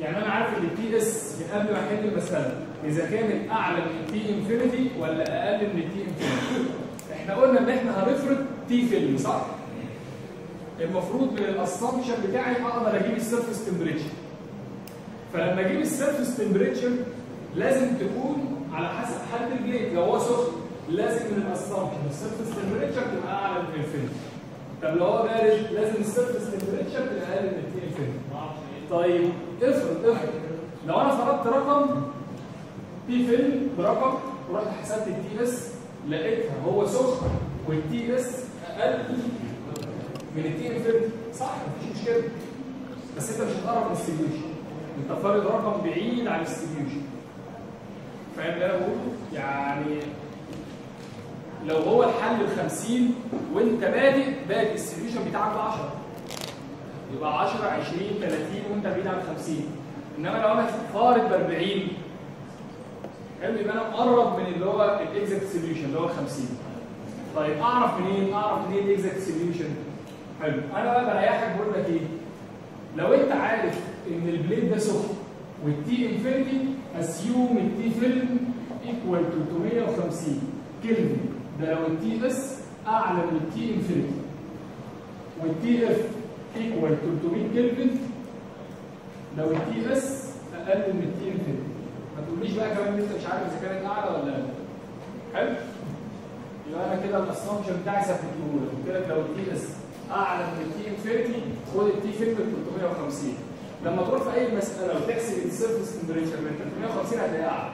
يعني أنا عارف إن ال T s من قبل ما أحل المسألة إذا كانت اعلى من ال T infinity ولا أقل من ال T infinity إحنا قلنا إن إحنا هنفرض T film صح؟ المفروض من ال assumption بتاعي أقدر أجيب ال surface temperature فلما أجيب ال surface temperature لازم تكون على حسب حد ال plate لو هو سخن لازم من ال assumption ال surface temperature تبقى أعلى من ال infinity طب لو هو بارد لازم ال surface temperature تبقى أقل من ال T infinity طيب افرض افرض. لو أنا فرضت رقم T film برقم ورحت حسبت ال T s لقيتها هو سخن وال Ts أقل من ال T infinity صح؟ مفيش مشكلة. بس أنت مش هتقرب من ال solution أنت فارض رقم بعيد عن ال solution فاهم اللي أنا بقوله؟ يعني لو هو الحل ب 50 وأنت بادئ بادئ ال solution بتاعك ب 10 يبقى 10 20 30 وانت بعيد عن 50 إنما لو أنا فارض ب 40 حلو يبقى أنا مقرب من اللي هو ال exact solution اللي هو ال 50 طيب أعرف منين؟ أعرف منين ال exact solution؟ حلو أنا بقى بريحك بقول لك إيه؟ لو أنت عارف إن ال plate ده سخن وال T infinity assume ال T film equal 350 كلفن ده لو ال Ts أعلى من ال T infinity وال Tf equal 300 كلفن. لو ال Ts أقل من ال T infinity. ما تقوليش بقى كمان إن أنت مش عارف إذا كانت أعلى ولا أقل حلو؟ يبقى أنا كده ال assumption بتاعي ثبته لك قلت لك لو ال Ts أعلى من ال T infinity خد ال T ب 350 لما تروح في أي مسألة وتحسب ال surface temperature من 350 هتلاقيها أعلى.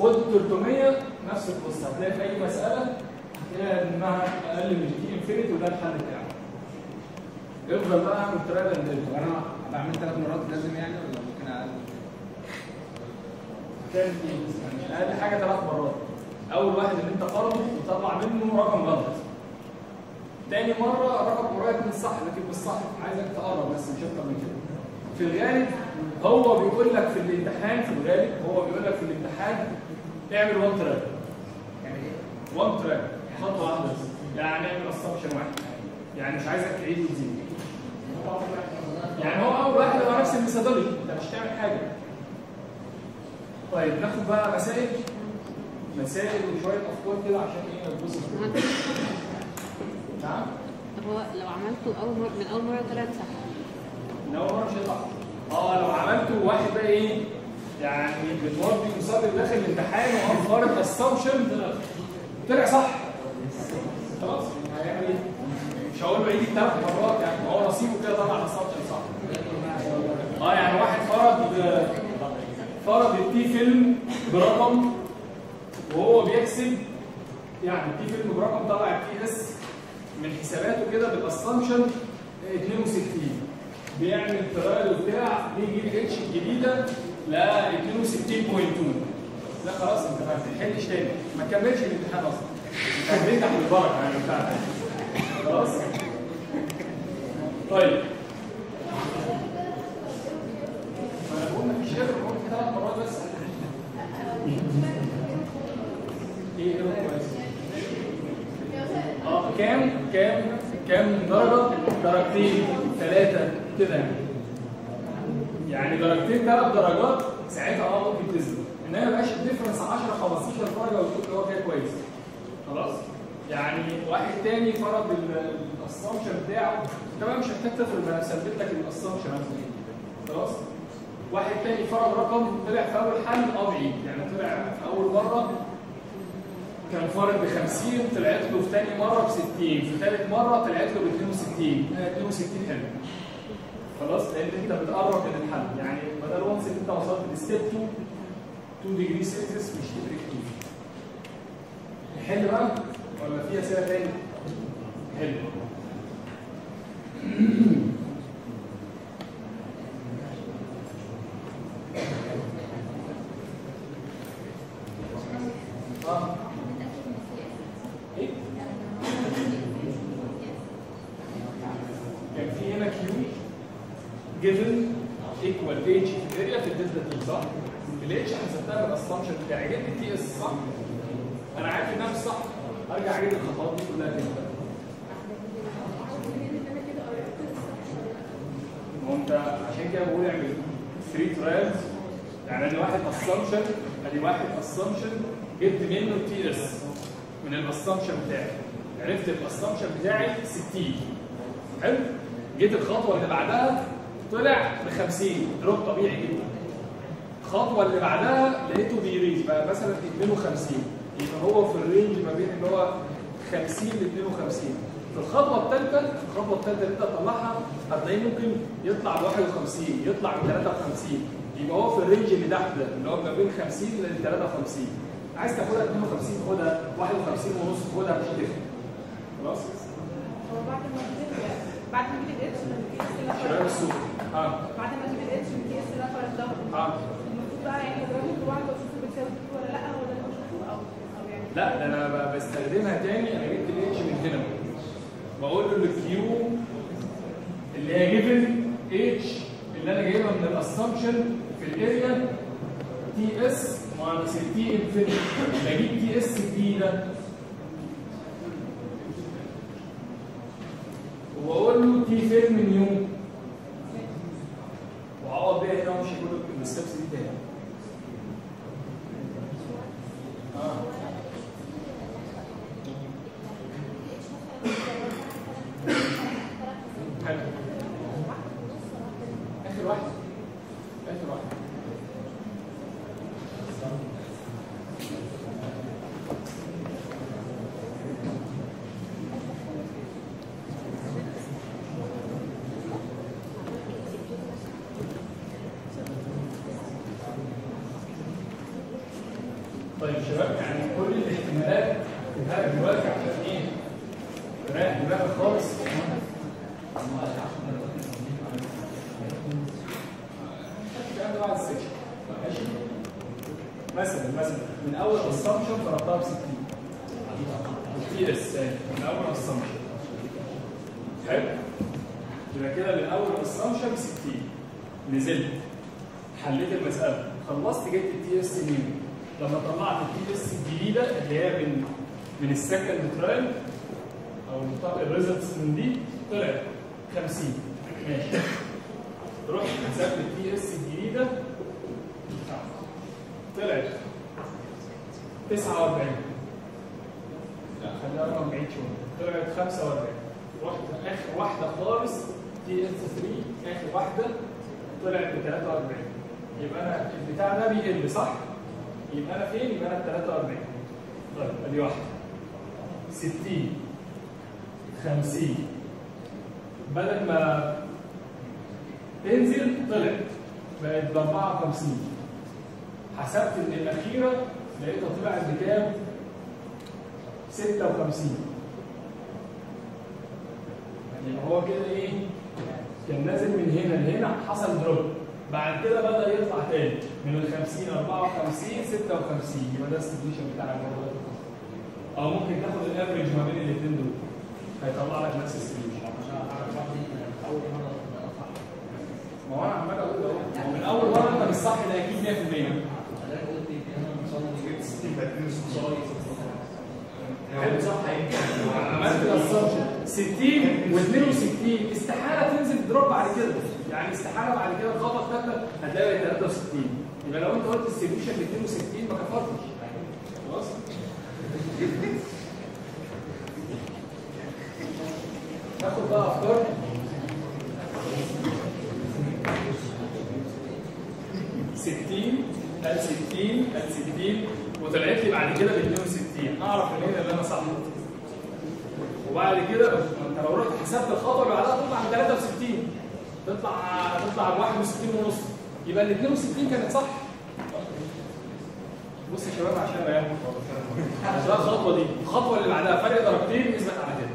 خد 300 نفس القصة. هتلاقي في أي مسألة هي إنها أقل من T infinity وده الحل بتاعه يفضل بقى من الطريقة اللي طب أنا بعمل ثلاث مرات لازم يعني ولا ممكن أقل؟ يعني أقل حاجة ثلاث مرات. أول واحد اللي أنت فرضه وطلع منه رقم غلط. تاني مرة الرقم قريب من الصح لكن مش صح عايزك تقرب بس مش أكتر من كده. في الغالب هو بيقول لك في الامتحان في الغالب هو بيقول لك في الامتحان اعمل وان تراك يعني إيه؟ وان تراك خطوة واحدة يعني اعمل assumption واحد. يعني مش عايزك تعيد وتزيد. يعني هو أول واحد هو نفس ال methodology. أنت مش تعمل حاجة. طيب ناخد بقى مسائل. مسائل وشوية أفكار كده عشان إيه نبص نعم؟ طب هو لو عملته أول مرة من أول مرة طلعت صح. من أول مرة مش هيطلع. آه لو عملته واحد بقى إيه؟ يعني بتودي مصادر داخل الامتحان وهو فارض assumption طلع صح خلاص هيعمل إيه؟ مش هقول له عيد ثلاث مرات يعني هو نصيبه كده طلع assumption صح آه يعني واحد فرض فرض ال T film برقم وهو بيحسب يعني ال T film برقم طلع ال Ts من حساباته كده بال assumption 62 بيعمل ترايل بتاع بيجي الاتش الجديدة ل 62.2 لا خلاص انت ما تحلش تاني. ما تكملش الامتحان أصلا. انت هتنجح بالبركة يعني بتاع خلاص؟ آه كام كام كام درجة؟ درجتين ثلاثة كده يعني. يعني درجتين ثلاث درجات ساعتها آه ممكن تثبت إنما ما يبقاش ال difference 10 15 درجة وتقول هو كده كويس. خلاص؟ يعني واحد تاني فرض ال assumption بتاعه. طبعا مش محتاج تفرض أنا ثبت لك ال assumption خلاص؟ واحد تاني فرض رقم طلع في أول حل آه بعيد يعني طلع في أول مرة كان فارق ب 50 طلعت له في ثاني مرة ب 60 في ثالث مرة طلعت له ب 62 آه، 62 حلو. خلاص؟ لأن أنت بتقرب من الحل. يعني بدل once إن أنت وصلت ل step 2 2 degree Celsius مش تفرق كتير. نحل بقى ولا في أسئلة تاني؟ حلو. T بال assumption بتاعي جبت ال Ts صح؟ أنا عارف إنها مش صح أرجع أجيب الخطوات دي كلها تاني ما هو انت اعمل 3 trials يعني ادي واحد assumption ادي واحد assumption جبت منه ال Ts من ال assumption بتاعي. عرفت ال assumption بتاعي 60 حلو؟ جيت الخطوة اللي بعدها طلع ب 50 drop طبيعي جدا. الخطوة اللي بعدها لقيته بي raise بقى مثلا 52 يبقى هو في ال range ما بين اللي هو 50 ل 52 في الخطوة الثالثة الخطوة الثالثة اللي انت تطلعها هتلاقيه ممكن يطلع ب 51 يطلع ب 53 يبقى هو في ال range اللي تحت ده اللي هو ما بين 50 ل 53 عايز تاخدها 52 خدها 51 ونص خدها مش هتفرق خلاص؟ هو بعد ما تجيب بعد ما تجيب الاتش آه. بعد ما تجيب الاتش من اللي فرق ده آه. المفروض بقى يعني اضربه في واحد واشوفه بتساوي ولا لأ اللي بشوفه أو أو يعني. لا ده أنا بستخدمها تاني أنا جبت الاتش من هنا. بقول له ال Q اللي هي given h اللي أنا جايبها من ال assumption في ال area Ts minus ال T infinity بجيب Ts جديده وأقول له T film new وأقعد بيها هنا وأمشي كل ال steps دي تاني آه حلو اخر واحد اخر واحد طيب شباب يعني كل الاحتمالات انتهت دلوقتي عشان إيه رايح دماغك خالص الكلام ده بعد ال section ماشي مثلا مثلا من اول assumption فرضتها ب 60 Ts من اول assumption حلو يبقى كده من اول assumption ب 60 نزلت حليت المساله خلصت جبت ال Ts مين لما طلعت ال Ts الجديده اللي هي من من ال second trial أو بتاع ال results من دي طلعت 50 ماشي رحت حسبت ال Ts الجديده طلعت 49 لا خليها رقم بعيد شوية طلعت 45 رحت اخر واحدة خالص Ts 3 اخر واحدة طلعت ب 43 يبقى أنا البتاع ده بيقل صح؟ يبقى أنا فين؟ يبقى أنا ب 43 طيب أدي واحدة. 60 50 بدل ما تنزل طلعت. بقت ب 54 حسبت إن الأخيرة لقيتها طلعت بكام؟ 56 يعني هو كده إيه؟ كان نازل من هنا لهنا حصل دروب بعد كده بدأ يطلع تاني. من ال 50 54 56 يبقى ده ال solution بتاع الموضوع أو ممكن تاخد ال average ما بين الاثنين دول. هيطلع لك نفس ال solution ما هو أنا عمال أقول هو من أول مرة أنت مش صح ده أكيد 100% حلو صح؟ عملت ال assumption 60 و62 استحالة تنزل drop بعد كده. يعني استحالة بعد كده تخبط ثالثه هتلاقي 63 يبقى لو انت قلت السوليوشن ب 62 ما كفرتش. خلاص؟ ناخد بقى أفكار. ستين قال 60 قال 60 وطلعت لي بعد كده ب 62 أعرف منين اللي أنا صح. وبعد كده أنت لو رحت حسبت الخطوه اللي بعدها تطلع من 63 تطلع تطلع ب 61 ونص. يبقى ال 62 كانت صح. بص يا شباب عشان اريحكم عشان الخطوة دي. الخطوة اللي بعدها فرق درجتين اثبت على كده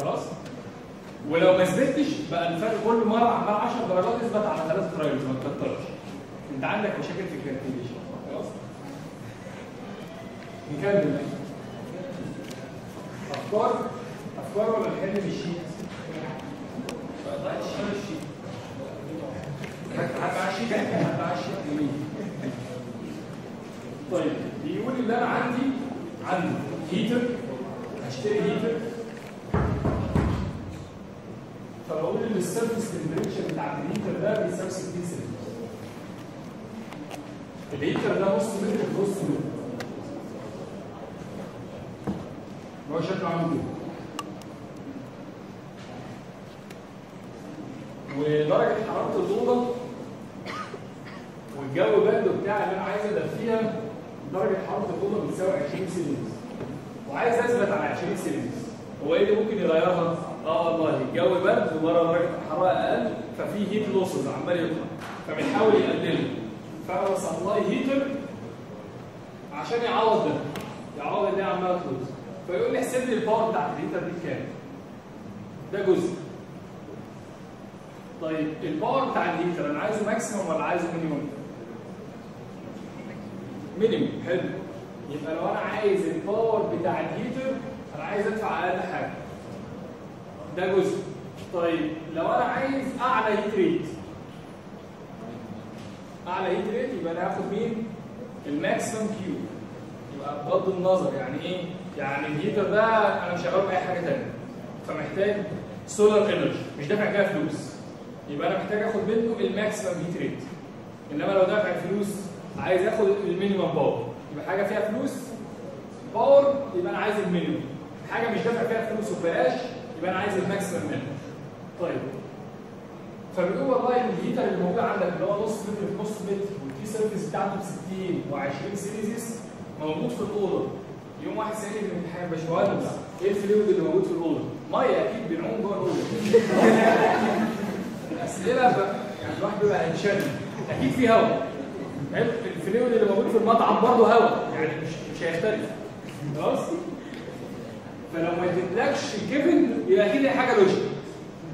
خلاص؟ ولو ما اثبتش بقى الفرق كل مرة عمال 10 درجات إثبت على ثلاث trials ما تكترش. أنت عندك مشاكل في ال calculation خلاص؟ نكمل. أفكار؟ أفكار ولا نحل بال sheet؟ نحل ال sheet حد على ال sheet حد على الشيت جميل طيب بيقول اللي أنا عندي عندي heater هشتري heater. فبقول ان ال surface temperature بتاع ال heater ده بيساوي 60 سلسيوس ال heater ده نص متر في نص متر. هو شكله عامل كده. ودرجة حرارة الأوضة والجو برد وبتاع اللي أنا عايز أدفيها درجة حرارة الأوضة بتساوي 20 سيليزيوس وعايز أثبت على 20 سيليزيوس هو إيه اللي ممكن يغيرها؟ آه والله الجو برد ومرة درجة الحرارة أقل ففي heat losses عمال يطلع فبنحاول يقلله فأنا ب supply heater عشان يعوض ده. يعوض اللي هي عمالة ت lose فيقول لي احسب لي ال power بتاعت ال heater دي كام؟ ده جزء. طيب ال power بتاع ال heater أنا عايزه maximum ولا عايزه minimum؟ minimum حلو. يبقى لو أنا عايز ال power بتاع ال heater أنا عايز أدفع أقل حاجة. ده جزء. طيب لو أنا عايز أعلى heat rate أعلى heat rate يبقى أنا هاخد مين؟ ال maximum Q يبقى بغض النظر يعني إيه؟ يعني ال heater ده أنا مش هغير باي حاجة ثانية فمحتاج solar energy مش دافع فيها فلوس. يبقى أنا محتاج آخد منه ال maximum heat rate. إنما لو دافع فلوس عايز آخد ال minimum power. يبقى حاجة فيها فلوس power يبقى أنا عايز ال minimum. حاجة مش دافع فيها فلوس وببلاش يبقى أنا عايز ال maximum منها طيب. فبنقول والله ال heater اللي موجود عندك اللي هو نص متر في نص متر وال T surface بتاعته ب 60 و20 سيليزيوس موجود في الأوضة. يوم واحد سألني في الامتحان باشمهندس إيه ال fluid اللي موجود في الأوضة؟ مية أكيد بنعوم جوه الأوضة. الأسئلة بقى يعني الواحد بيبقى هيتشل. أكيد في هواء ال fluid اللي موجود في المطعم برضه هواء يعني مش مش هيختلف. خلاص؟ فلو ما اديتلكش given يبقى أكيد حاجة logic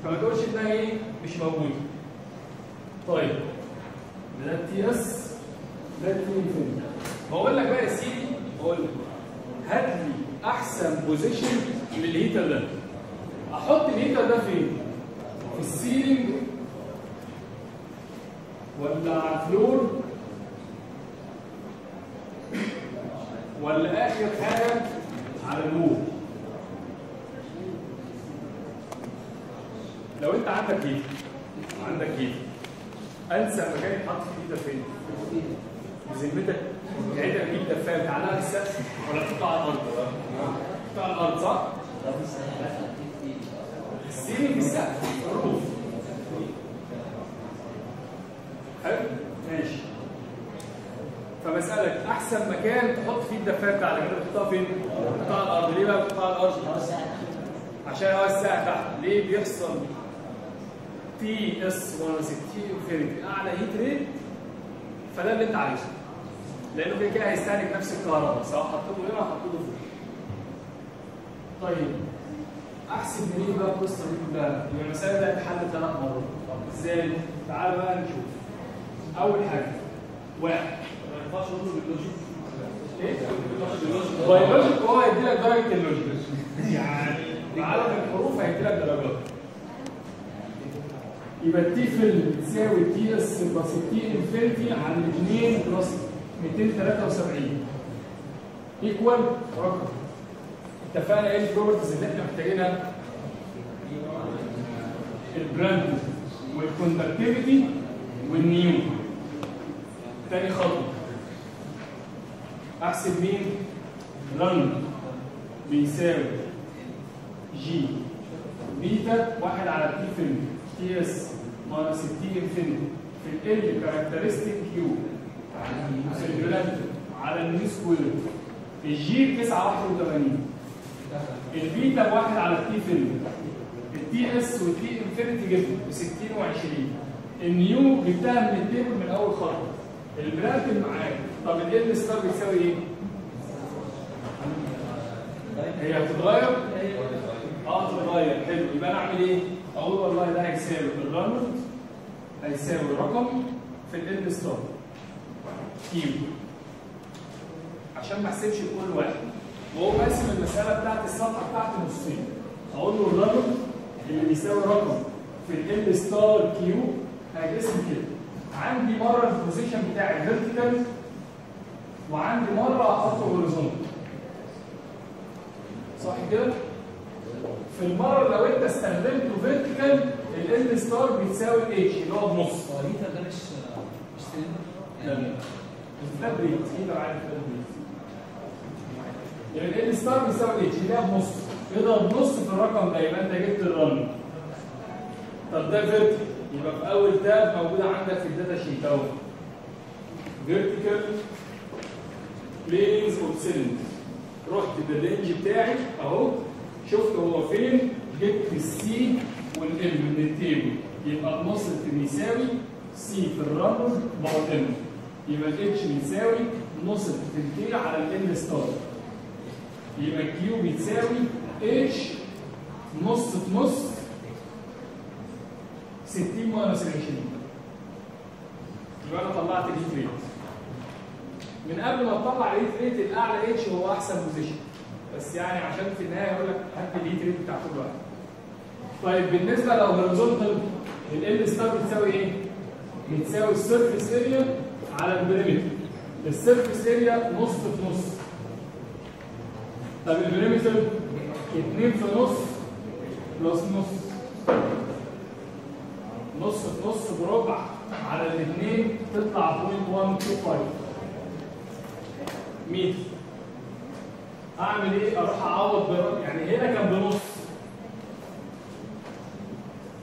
فما تقولش إنها إيه؟ مش موجودة. طيب. ده T s ده T بقول لك بقى يا سيدي بقول لك. هات لي أحسن position لل heater ده. أحط ال heater ده فين؟ في ال ceiling ولا على ال floor ولا آخر حاجة؟ على ال wall لو انت عندك heater عندك heater انسب مكان يتحط فيه heater فين؟ بذمتك يعني انت بتجيب دفايه بتعلقها في السقف ولا تحطها على الأرض؟ تحطها على الأرض صح؟ ال ceiling في السقف. ال roof حلو؟ ماشي فبسألك أحسن مكان تحط فيه الدفاية بتاعتك أنت بتحطها فين؟ على الأرض، ليه بقى على الأرض؟ عشان السقعة تحت، ليه بيحصل T s 160 infinity أعلى heat rate فده اللي أنت عايزه. لأنه كده كده هيستهلك نفس الكهرباء سواء حطيته هنا أو حطيته فوق. طيب احسب منين بقى القصة دي كلها؟ يبقى المسألة ده اتحل ثلاث مرات إزاي؟ تعالى بقى نشوف أول حاجة. واحد. ما ينفعش نطلب ال logic إيه؟ بال logic هو هيدي لك درجة ال logic يعني بعدد الحروف هيدي لك درجات. يبقى ال T film بتساوي T s plus T infinity على الاثنين plus 273 equal رقم. اتفقنا إيه ال properties اللي إحنا محتاجينها؟ ال Prandtl وال conductivity وال nu تاني خطوة. أحسب مين؟ رن. بيساوي g beta واحد على T film T s ناقص ال T infinity في ال characteristic cube على ال nu square ال g 981 البيتا بواحد على ال T film ال T s وال T infinity جبت ب 60 و20 ال nu جبتها من ال table من أول خطوة. اللي معاك طب ال L star بيساوي إيه؟ هي هتتغير؟ آه تتغير حلو. يبقى أنا أعمل إيه؟ أقول والله ده هيساوي ال Reynold هيساوي رقم في L star cube عشان ما أحسبش كل واحد. وهو قاسم المسألة بتاعت الصفحة بتاعت نصين أقول له الرقم اللي بيساوي رقم في ال ستار كيو هيتقسم كده. عندي مرة ال position بتاعي vertical وعندي مرة احطه horizontal صح كده؟ في المرة لو انت استخدمته فيرتيكال ال ستار بيتساوي اتش اللي هو بنص. هو الهيتر ده مش مش؟ يعني ده بريد كده عارف ده بريد يعني ال ستار بيساوي اتش اللي هي بنص. اضرب نص في الرقم ده يبقى انت جبت الرن طب ده فيرتيكال يبقى في أول تاب موجوده عندك في الداتا شيت أهو. فيرتيكال بلينز اوف سيلندر رحت بال range بتاعي أهو. شفت هو فين؟ جبت ال C وال m من ال table يبقى ال Nus بيساوي C في ال Ran power m يبقى ال h بيساوي Nus في على ال L star يبقى كيو بيتساوي اتش نص في نص 60 minus 20 يبقى أنا طلعت ال heat rate من قبل ما تطلع ال heat rate الاعلى h هو أحسن position بس يعني عشان في النهاية يقول لك هات ال heat rate بتاع كل واحد. طيب بالنسبة لو horizontal ال L star بتساوي إيه؟ بتساوي ال surface area على ال perimeter ال surface area نص في نص. طب ال perimeter 2 في نص plus نص. نص في نص بربع على الاثنين تطلع 0.125 متر اعمل إيه؟ أروح اعوض برقم يعني هنا كان بنص.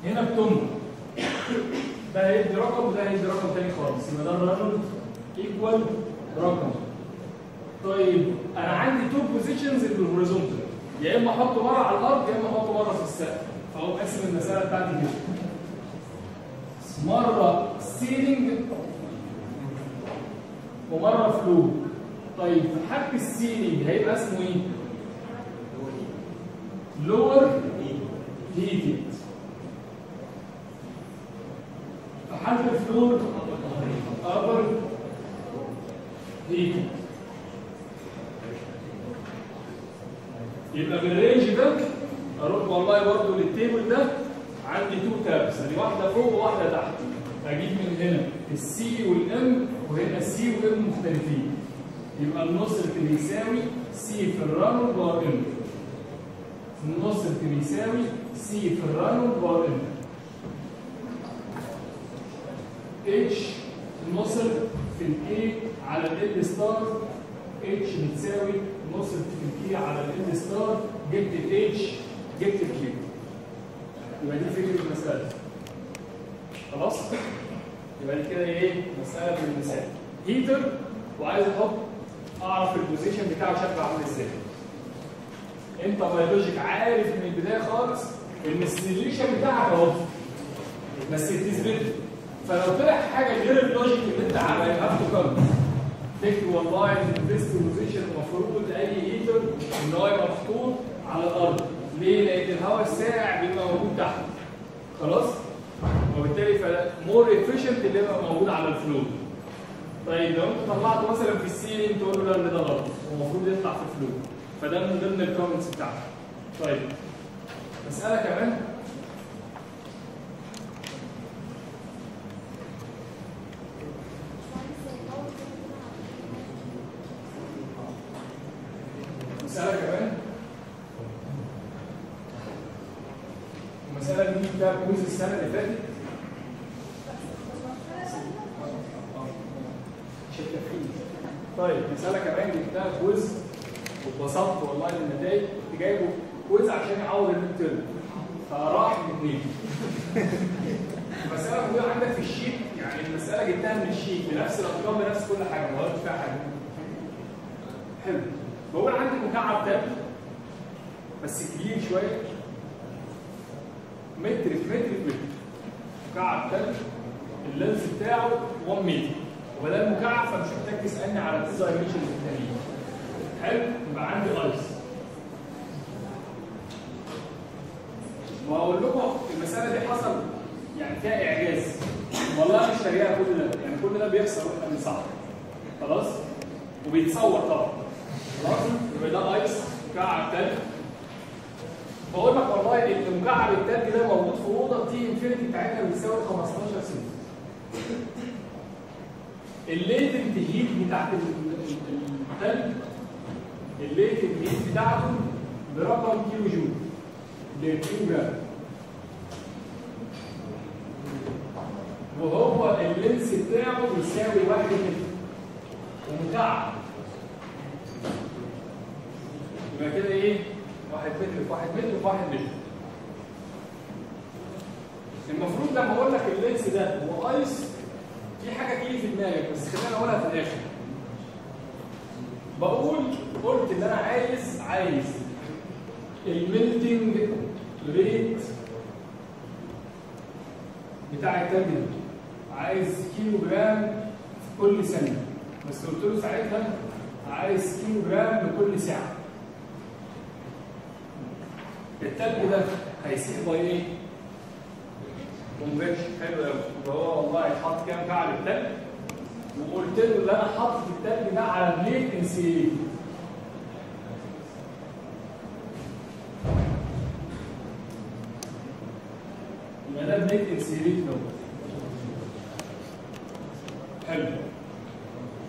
هنا بتمن ده هيدي رقم وده هيدي رقم تاني خالص. يبقى ده الرقم equal رقم. طيب أنا عندي two positions بال horizontal يا إما أحطه مرة على الأرض يا إما أحطه مرة في السقف. فهو قاسم المساله بتاعتي كده مرة ceiling ومرة floor طيب حق ال ceiling هيبقى اسمه إيه؟ lower heated. في حالة ال floor upper heated. يبقى بال range ده أروح والله برضه لل table ده. عندي two tabs أدي واحدة فوق وواحدة تحت. أجيب من هنا السي والام وهنا السي والام مختلفين. يبقى ال Nus اللي بيساوي C في ال Ran power m ال Nus اللي بيساوي C في ال Ran power m h ال Nus في ال K على ال ستار اتش بتساوي نصر في الكي على ال ستار جبت الاتش جبت الكيو يبقى دي فكرة المسألة. خلاص؟ يبقى دي كده إيه؟ مسألة بالمثال heater وعايز أحط أعرف ال position بتاعه شكله عامل إزاي. أنت بال logic عارف من البداية خالص إن ال solution بتاعك أهو. بس تثبت فلو طلع حاجة غير ال logic اللي أنت عاملها افتكر تكتب والله إن ال best position المفروض لأي heater إن هو يبقى محطوط على الأرض. ليه؟ لأن الهواء الساقع بيبقى موجود تحت. خلاص؟ وبالتالي ف more efficient اللي يبقى موجود على ال floor طيب لو انت طلعته مثلا في ال ceiling تقول له لا ده غلط. هو المفروض يطلع في ال floor فده من ضمن ال comments بتاعتك طيب. مساله كمان عايز كيلو جرام لكل ساعة. التلج ده هيسيح by إيه؟ convection حلو قوي هو والله هيتحط كام مكعب التلج؟ وقلت له اللي أنا حاطط التلج ده على plate insulated يبقى ده plate insulated دوت حلو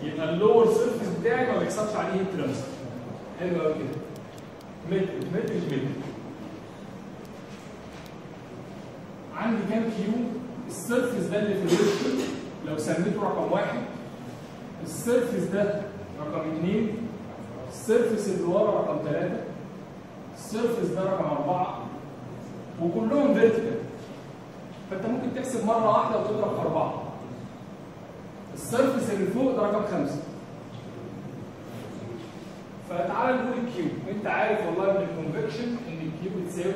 يبقى ال lower surface بتاعي ما بيحصلش عليه transfer حلو قوي كده متر متر متر عندي كام Q ال surface ده اللي في الوش. لو سميته رقم واحد. ال surface ده رقم اثنين ال surface اللي ورا رقم ثلاثة ال surface ده رقم أربعة. وكلهم vertical. فأنت ممكن تحسب مرة واحدة وتضرب في أربعة. ال surface اللي فوق ده رقم خمسة. فتعال نقول ال Q انت عارف والله من ال convection إن ال Q بتساوي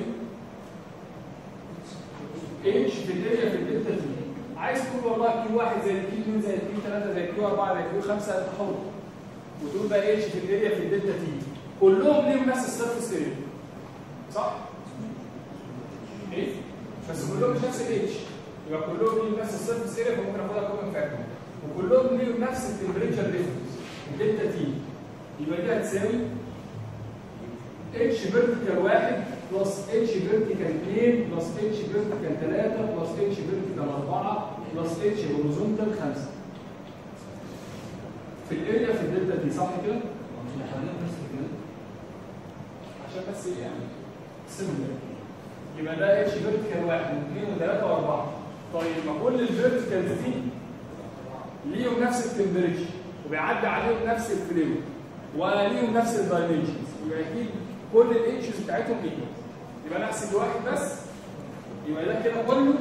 h في ال area في ال delta T عايز تقول والله Q 1 زي ال Q 2 زي ال Q 3 زي ال Q 4 زي ال Q 5 انت حر وتقول بقى h في ال area في ال delta T كلهم ليهم نفس ال surface area صح؟ بس كلهم مش نفس الاتش يبقى كلهم ليهم نفس ال surface area فممكن آخدها common factor وكلهم ليهم نفس ال temperature difference ال delta T يبقى دي هتساوي h vertical 1 plus h vertical 2 plus h vertical 3 plus h vertical 4 plus h horizontal 5 في ال area في ال delta T صح كده؟ مش هحللها نفس الكلام. عشان بس إيه يعني؟ simple يبقى ده h vertical 1 و2 و3 و4 طيب ما كل ال verticals دي ليهم نفس ال temperature وبيعدي عليهم نفس ال fluid وليهم نفس ال dimensions يبقى أكيد كل ال h's بتاعتهم equal يبقى أنا أحسب واحد بس يبقى ده كده كله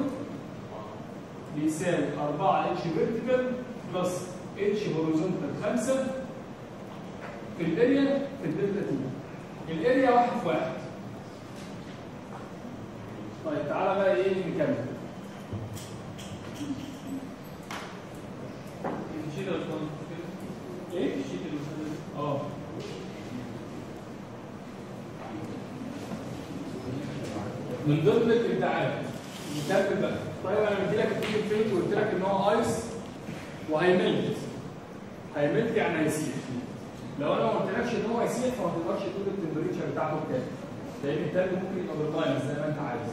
بيساوي 4 h vertical plus h horizontal 5 في ال area في ال delta T. ال area واحد في واحد. طيب تعالى بقى إيه نكمل. إيه؟ آه. من ضمن الابداعات نكمل بقى طيب أنا مدي لك التيم فين؟ وقلت لك إن هو ice وهي melt هي melt يعني هيسيح لو أنا ما قلتلكش إن هو هيسيح فما تقدرش تقول ال temperature بتاعته كام لأن التلج ممكن يبقى بال minus زي ما أنت عايز.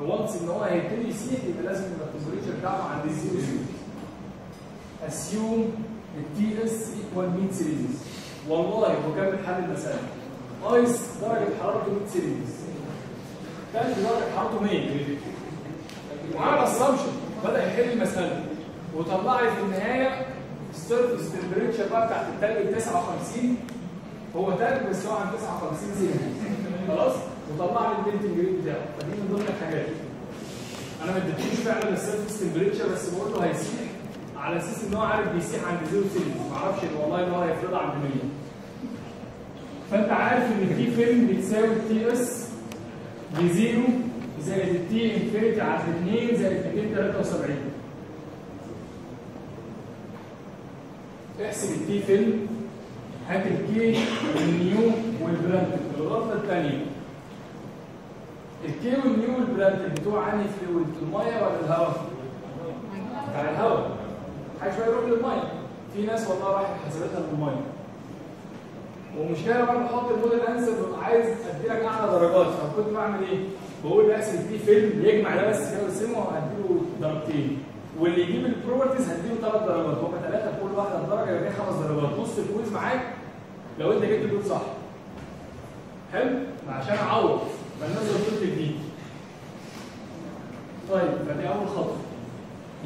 once إن هو هيبتدي يسيح يبقى لازم يبقى ال temperature بتاعته عند ال zero zero assume ال T s equal 100 سيليزيوس والله وكمل حل المسألة. ice درجه حرارته 100 سيليزيوس تلج درجه حرارته 100 وعمل assumption بدأ يحل المسألة. وطلع لي في النهاية ال surface temperature بقى بتاعت التلج 59 هو تلج بس هو عند 59 سيليزيوس خلاص؟ وطلع لي ال melting rate بتاعه. فدي من ضمن الحاجات. أنا ما اديتوش فعلا ال surface temperature بس بقول له هيسيح. على أساس إن هو عارف بيسيح عند zero Celsius ما أعرفش والله إن هو هيفرضها عند 100 فأنت عارف إن ال T film بتساوي ال T s ب zero زائد ال T infinity على 2 زائد 273 احسب ال T film هات ال k وال nu وال Prandtl الغلطه الثانية ال k وال nu وال Prandtl بتوع أنهي fluid الميه ولا الهواء؟ بتاع الهواء. حاجة شوية يروح للميه في ناس والله راح حسبتها بالميه ومشكلة بقى بحط ال model answer ببقى عايز أدي لك أعلى درجات. فكنت بعمل إيه؟ بقول احسب T film يجمع ده بس كده ويقسمه وهديله درجتين. واللي يجيب ال properties هديله ثلاث درجات. هم ثلاثة كل واحدة بدرجة يبقى خمس درجات. نص ال quiz معاك لو أنت جبت الكود صح. حلو؟ عشان أعوض. فالناس قلت دي طيب فدي أول خطوة.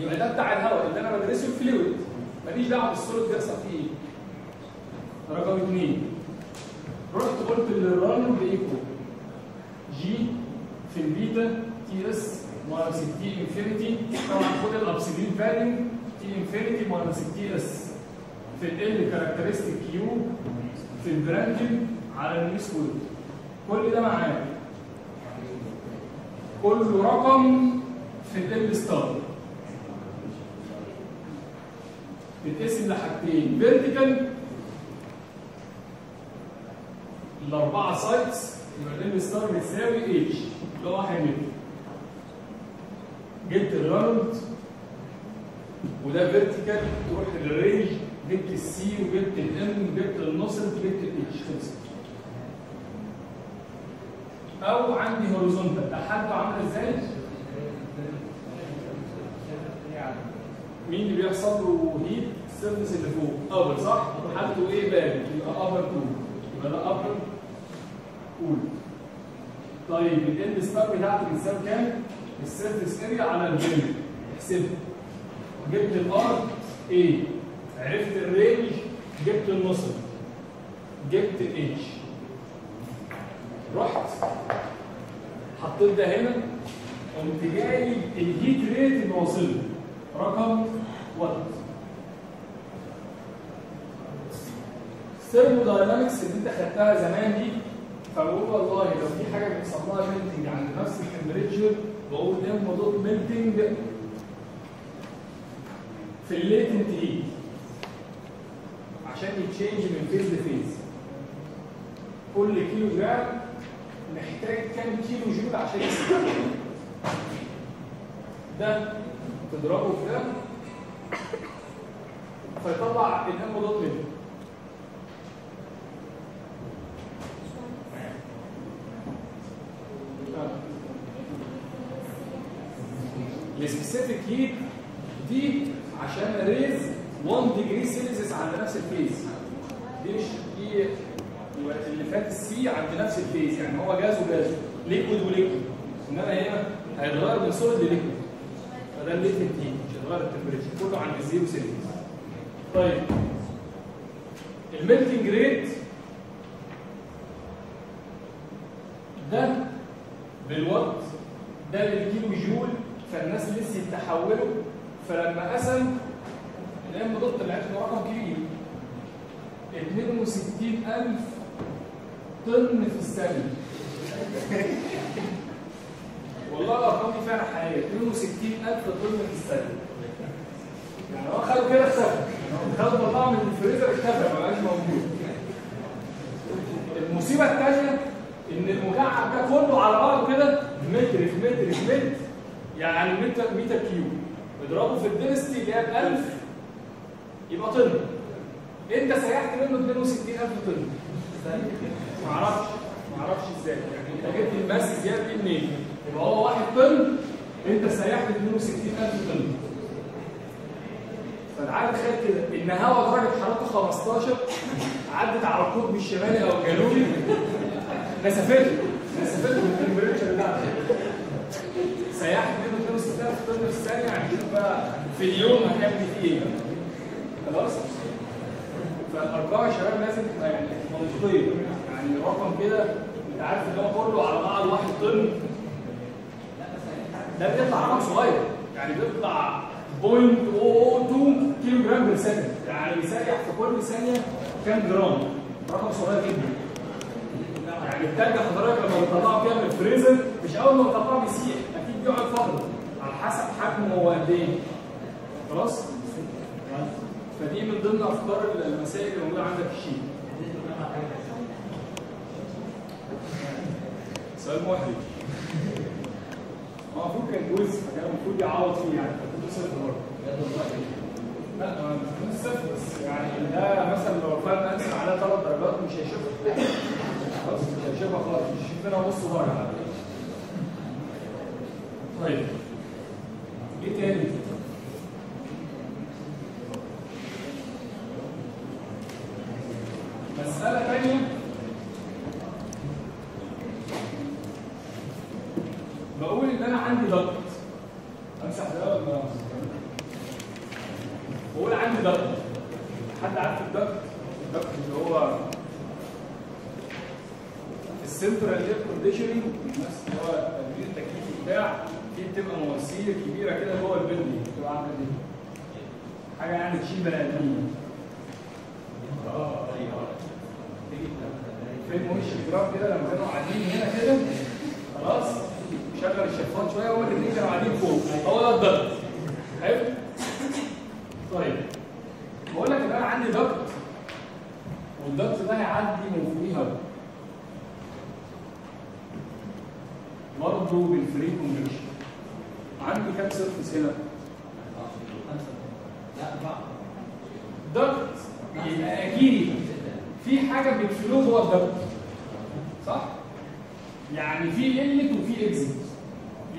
يبقى ده بتاع الهواء اللي أنا بدرسه ال fluid ماليش دعوة بالسوليد بيحصل فيه إيه. رقم اثنين رحت قلت للرن بايكو جي في البيتا تي اس ماينس التي انفينيتي طبعا خد الابسوليوت فاليو تي انفينيتي ماينس التي اس في ال كاركترستيك كيو في البراندل على الميس وود كل ده معاك كل رقم في L star بتقسم لحاجتين. vertical الأربعة sides يبقى ال L star بتساوي اتش اللي هو 1 متر جبت ال Rayleigh وده vertical تروح لل range جبت ال C وجبت ال m وجبت ال Nusselt وجبت الاتش خلصت أو عندي هوريزونتال لحد عاملة إزاي؟ مين اللي بيحصل له هيت السيرفيس اللي فوق. ابر صح؟ حالته إيه؟ بارد. يبقى ابر كول يبقى ده ابر كول طيب الان ستار بتاعتي بتساوي كام؟ السيرفيس اريا على الفيلم احسبها جبت الار إيه عرفت الرينج جبت النصب جبت الاتش رحت. حطيت ده هنا. قمت جايب ال heat rate اللي واصل رقم واحد ال thermodynamics اللي انت خدتها زمان دي فبقول والله لو في حاجة بيحصل لها melting عند نفس ال temperature بقول m dot melting في ال latent heat عشان ي change من phase ل phase كل كيلو جرام محتاج كام كيلو جول عشان يستخدم ده تضربه في ده فيطلع ال m dot منه. ال specific heat دي عشان raise 1 degree Celsius عند نفس ال phase. دي مش دي اللي فات ال C عند نفس ال phase. يعني هو gas و gas. liquid و liquid. إنما هنا هيتغير من solid ل liquid فده ال latent heat هيتغير ال temperature كله عند ال zero Celsius طيب. ال melting rate ده بالوات ده بالكيلو جول فالناس لسه يتحولوا فلما قسم الام دوت طلعت له رقم كبير. 62000 طن في الثانية. والله الارقام دي فعلا حقيقيه 62000 طن في هو خدوا كده اختفى هو خدوا طلعوا من الفريزر اختفى ما بقاش موجود. المصيبة الثانية إن المكعب ده كله على بعضه كده متر في متر في متر يعني متر متر cube اضربه في ال density اللي هي ب 1000 يبقى طن. انت سيحت منه 62000 طن. ما أعرفش ما أعرفش إزاي. يعني انت جبت ال mass الزياده دي منين؟ يبقى هو 1 طن انت سيحت 62000 طن. فتعالى تخيل كده إن هواء درجة حرارته 15 عدت على القطب الشمالي أو الجنوبي. مسافته مسافته بالتمبريتشر بتاعته سياحة 62 طن في الثانية يعني شوف بقى في اليوم هتعمل فيه إيه. خلاص؟ فالأرقام يا شباب لازم تبقى يعني منطقية يعني رقم كده أنت عارف إن هو كله على بعض واحد طن. ده بيطلع رقم صغير. يعني بيطلع 0.002 كيلو جرام per second يعني بيسيح في كل ثانية كام جرام؟ رقم صغير جدا. يعني التلج حضرتك لما بتطلعه كده من الفريزر مش أول ما بتطلعه بيسيح أكيد بيقعد فتره على حسب حجمه هو قد إيه. خلاص؟ فدي من ضمن أفكار المسائل اللي موجودة عندك في سؤال محرج. المفروض كان جزء فكان المفروض يعوض فيه يعني. كنت صفر برضه. لا ما مش صفر بس يعني ده مثلا لو رفعت انسى على ثلاث درجات مش هيشوفها. خلاص مش هيشوفها خالص. مش هيشوف منها نص درجه طيب. إيه تاني؟ مسألة تانية. إن أنا عندي duct. أمسح ده ولا بقول عندي duct. حد عارف ال duct؟ ال duct اللي هو ال central air conditioning نفس اللي هو تدبير التكييف بتاع دي بتبقى مواسير كبيرة كده جوه ال building بتبقى عاملة دي. حاجة يعني تشيل بني آدمين. فين وش الجرام كده لما كانوا قاعدين هنا كده. خلاص. شغل الشفاط شوية هما الاثنين كانوا قاعدين فوق. هو ده ال duct حلو؟ طيب. بقول لك ان أنا عندي duct وال duct ده هيعدي من فوقيه هواء برضه بال free convection عندي كام surface هنا؟ duct يبقى أكيد. في حاجة بت flow جوه ال duct صح؟ يعني في inlet وفي exit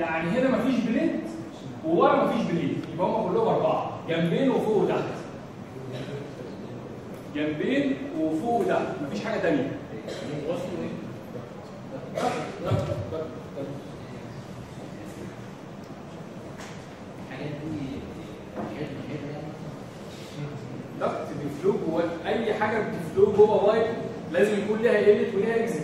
يعني هنا مفيش plate وورا مفيش plate يبقى هم كلهم أربعة. جنبين وفوق وتحت. جنبين وفوق وتحت. مفيش حاجة ثانية duct بي flow جوه. أي حاجة بت flow جوه pipe لازم يكون ليها inlet وليها exit.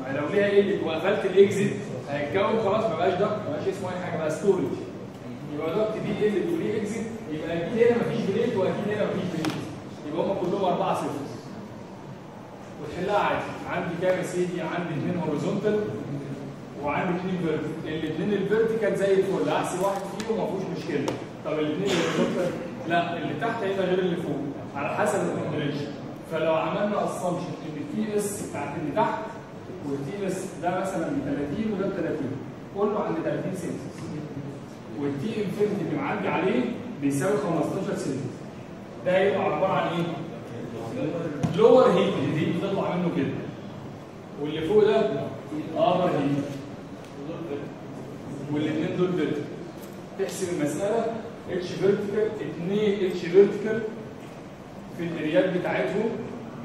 ما لو ليها inlet وقفلت ال exit هيتكون خلاص ما بقاش duct ما بقاش اسمه أي حاجة بقى storage يبقى duct دي وليه exit يبقى أكيد هنا مفيش plate واكيد هنا مفيش plate يبقى هم كلهم أربعة surface. وتحلها عادي. عندي كام يا سيدي؟ عندي اثنين horizontal وعندي اثنين vertical الاثنين ال vertical زي الفل. أحسن واحد فيهم ما فيهوش مشكلة. طب الاثنين الهوريزونتال لا اللي تحت هيبقى غير اللي فوق على حسب الكومبريشن فلو عملنا اسامبشن إن التي اس بتاعت اللي تحت والتي ده مثلا 30 وده 30 كله عند 30 سنسس والتي انفينيتي اللي معدي عليه بيساوي 15 سنتي ده هيبقى عبارة عن إيه؟ لور هيت الهيت بتطلع منه كده. واللي فوق ده ابر هيت والاثنين دول vertical تحسب المسألة. h vertical 2 h vertical في ال area ات بتاعتهم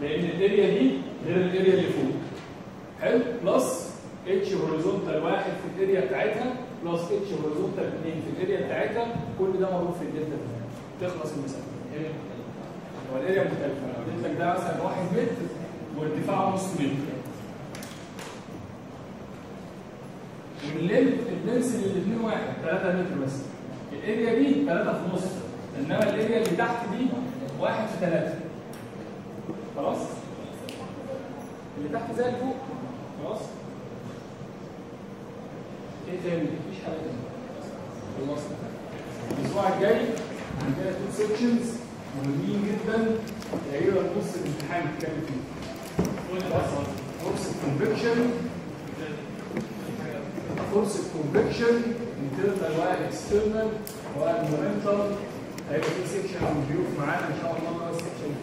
لأن ال area دي غير ال area اللي فوق. حلو plus h horizontal واحد في ال area بتاعتها plus h horizontal 2 في ال area بتاعتها. كل ده موجود في ال delta T خلص المساله هو ال area مختلفة. لو اديت لك ده مثلا 1 متر وارتفاعه نص متر. والليل الدنس الاثنين واحد 3 متر بس. ال area دي 3 في نص إنما ال area اللي تحت دي 1 في 3 خلاص؟ اللي تحت زي اللي فوق خلاص؟ إيه تاني؟ مفيش حاجة تاني خلصنا الأسبوع الجاي عندنا two sections مهمين جدا. تقريبا نص الامتحان بيتكلم فيه. فرصه كونفكشن فرصه كونفكشن انترنال واكسترنال والمومنتال هيبقى في سيكشن ريفيو معانا ان شاء الله الثاني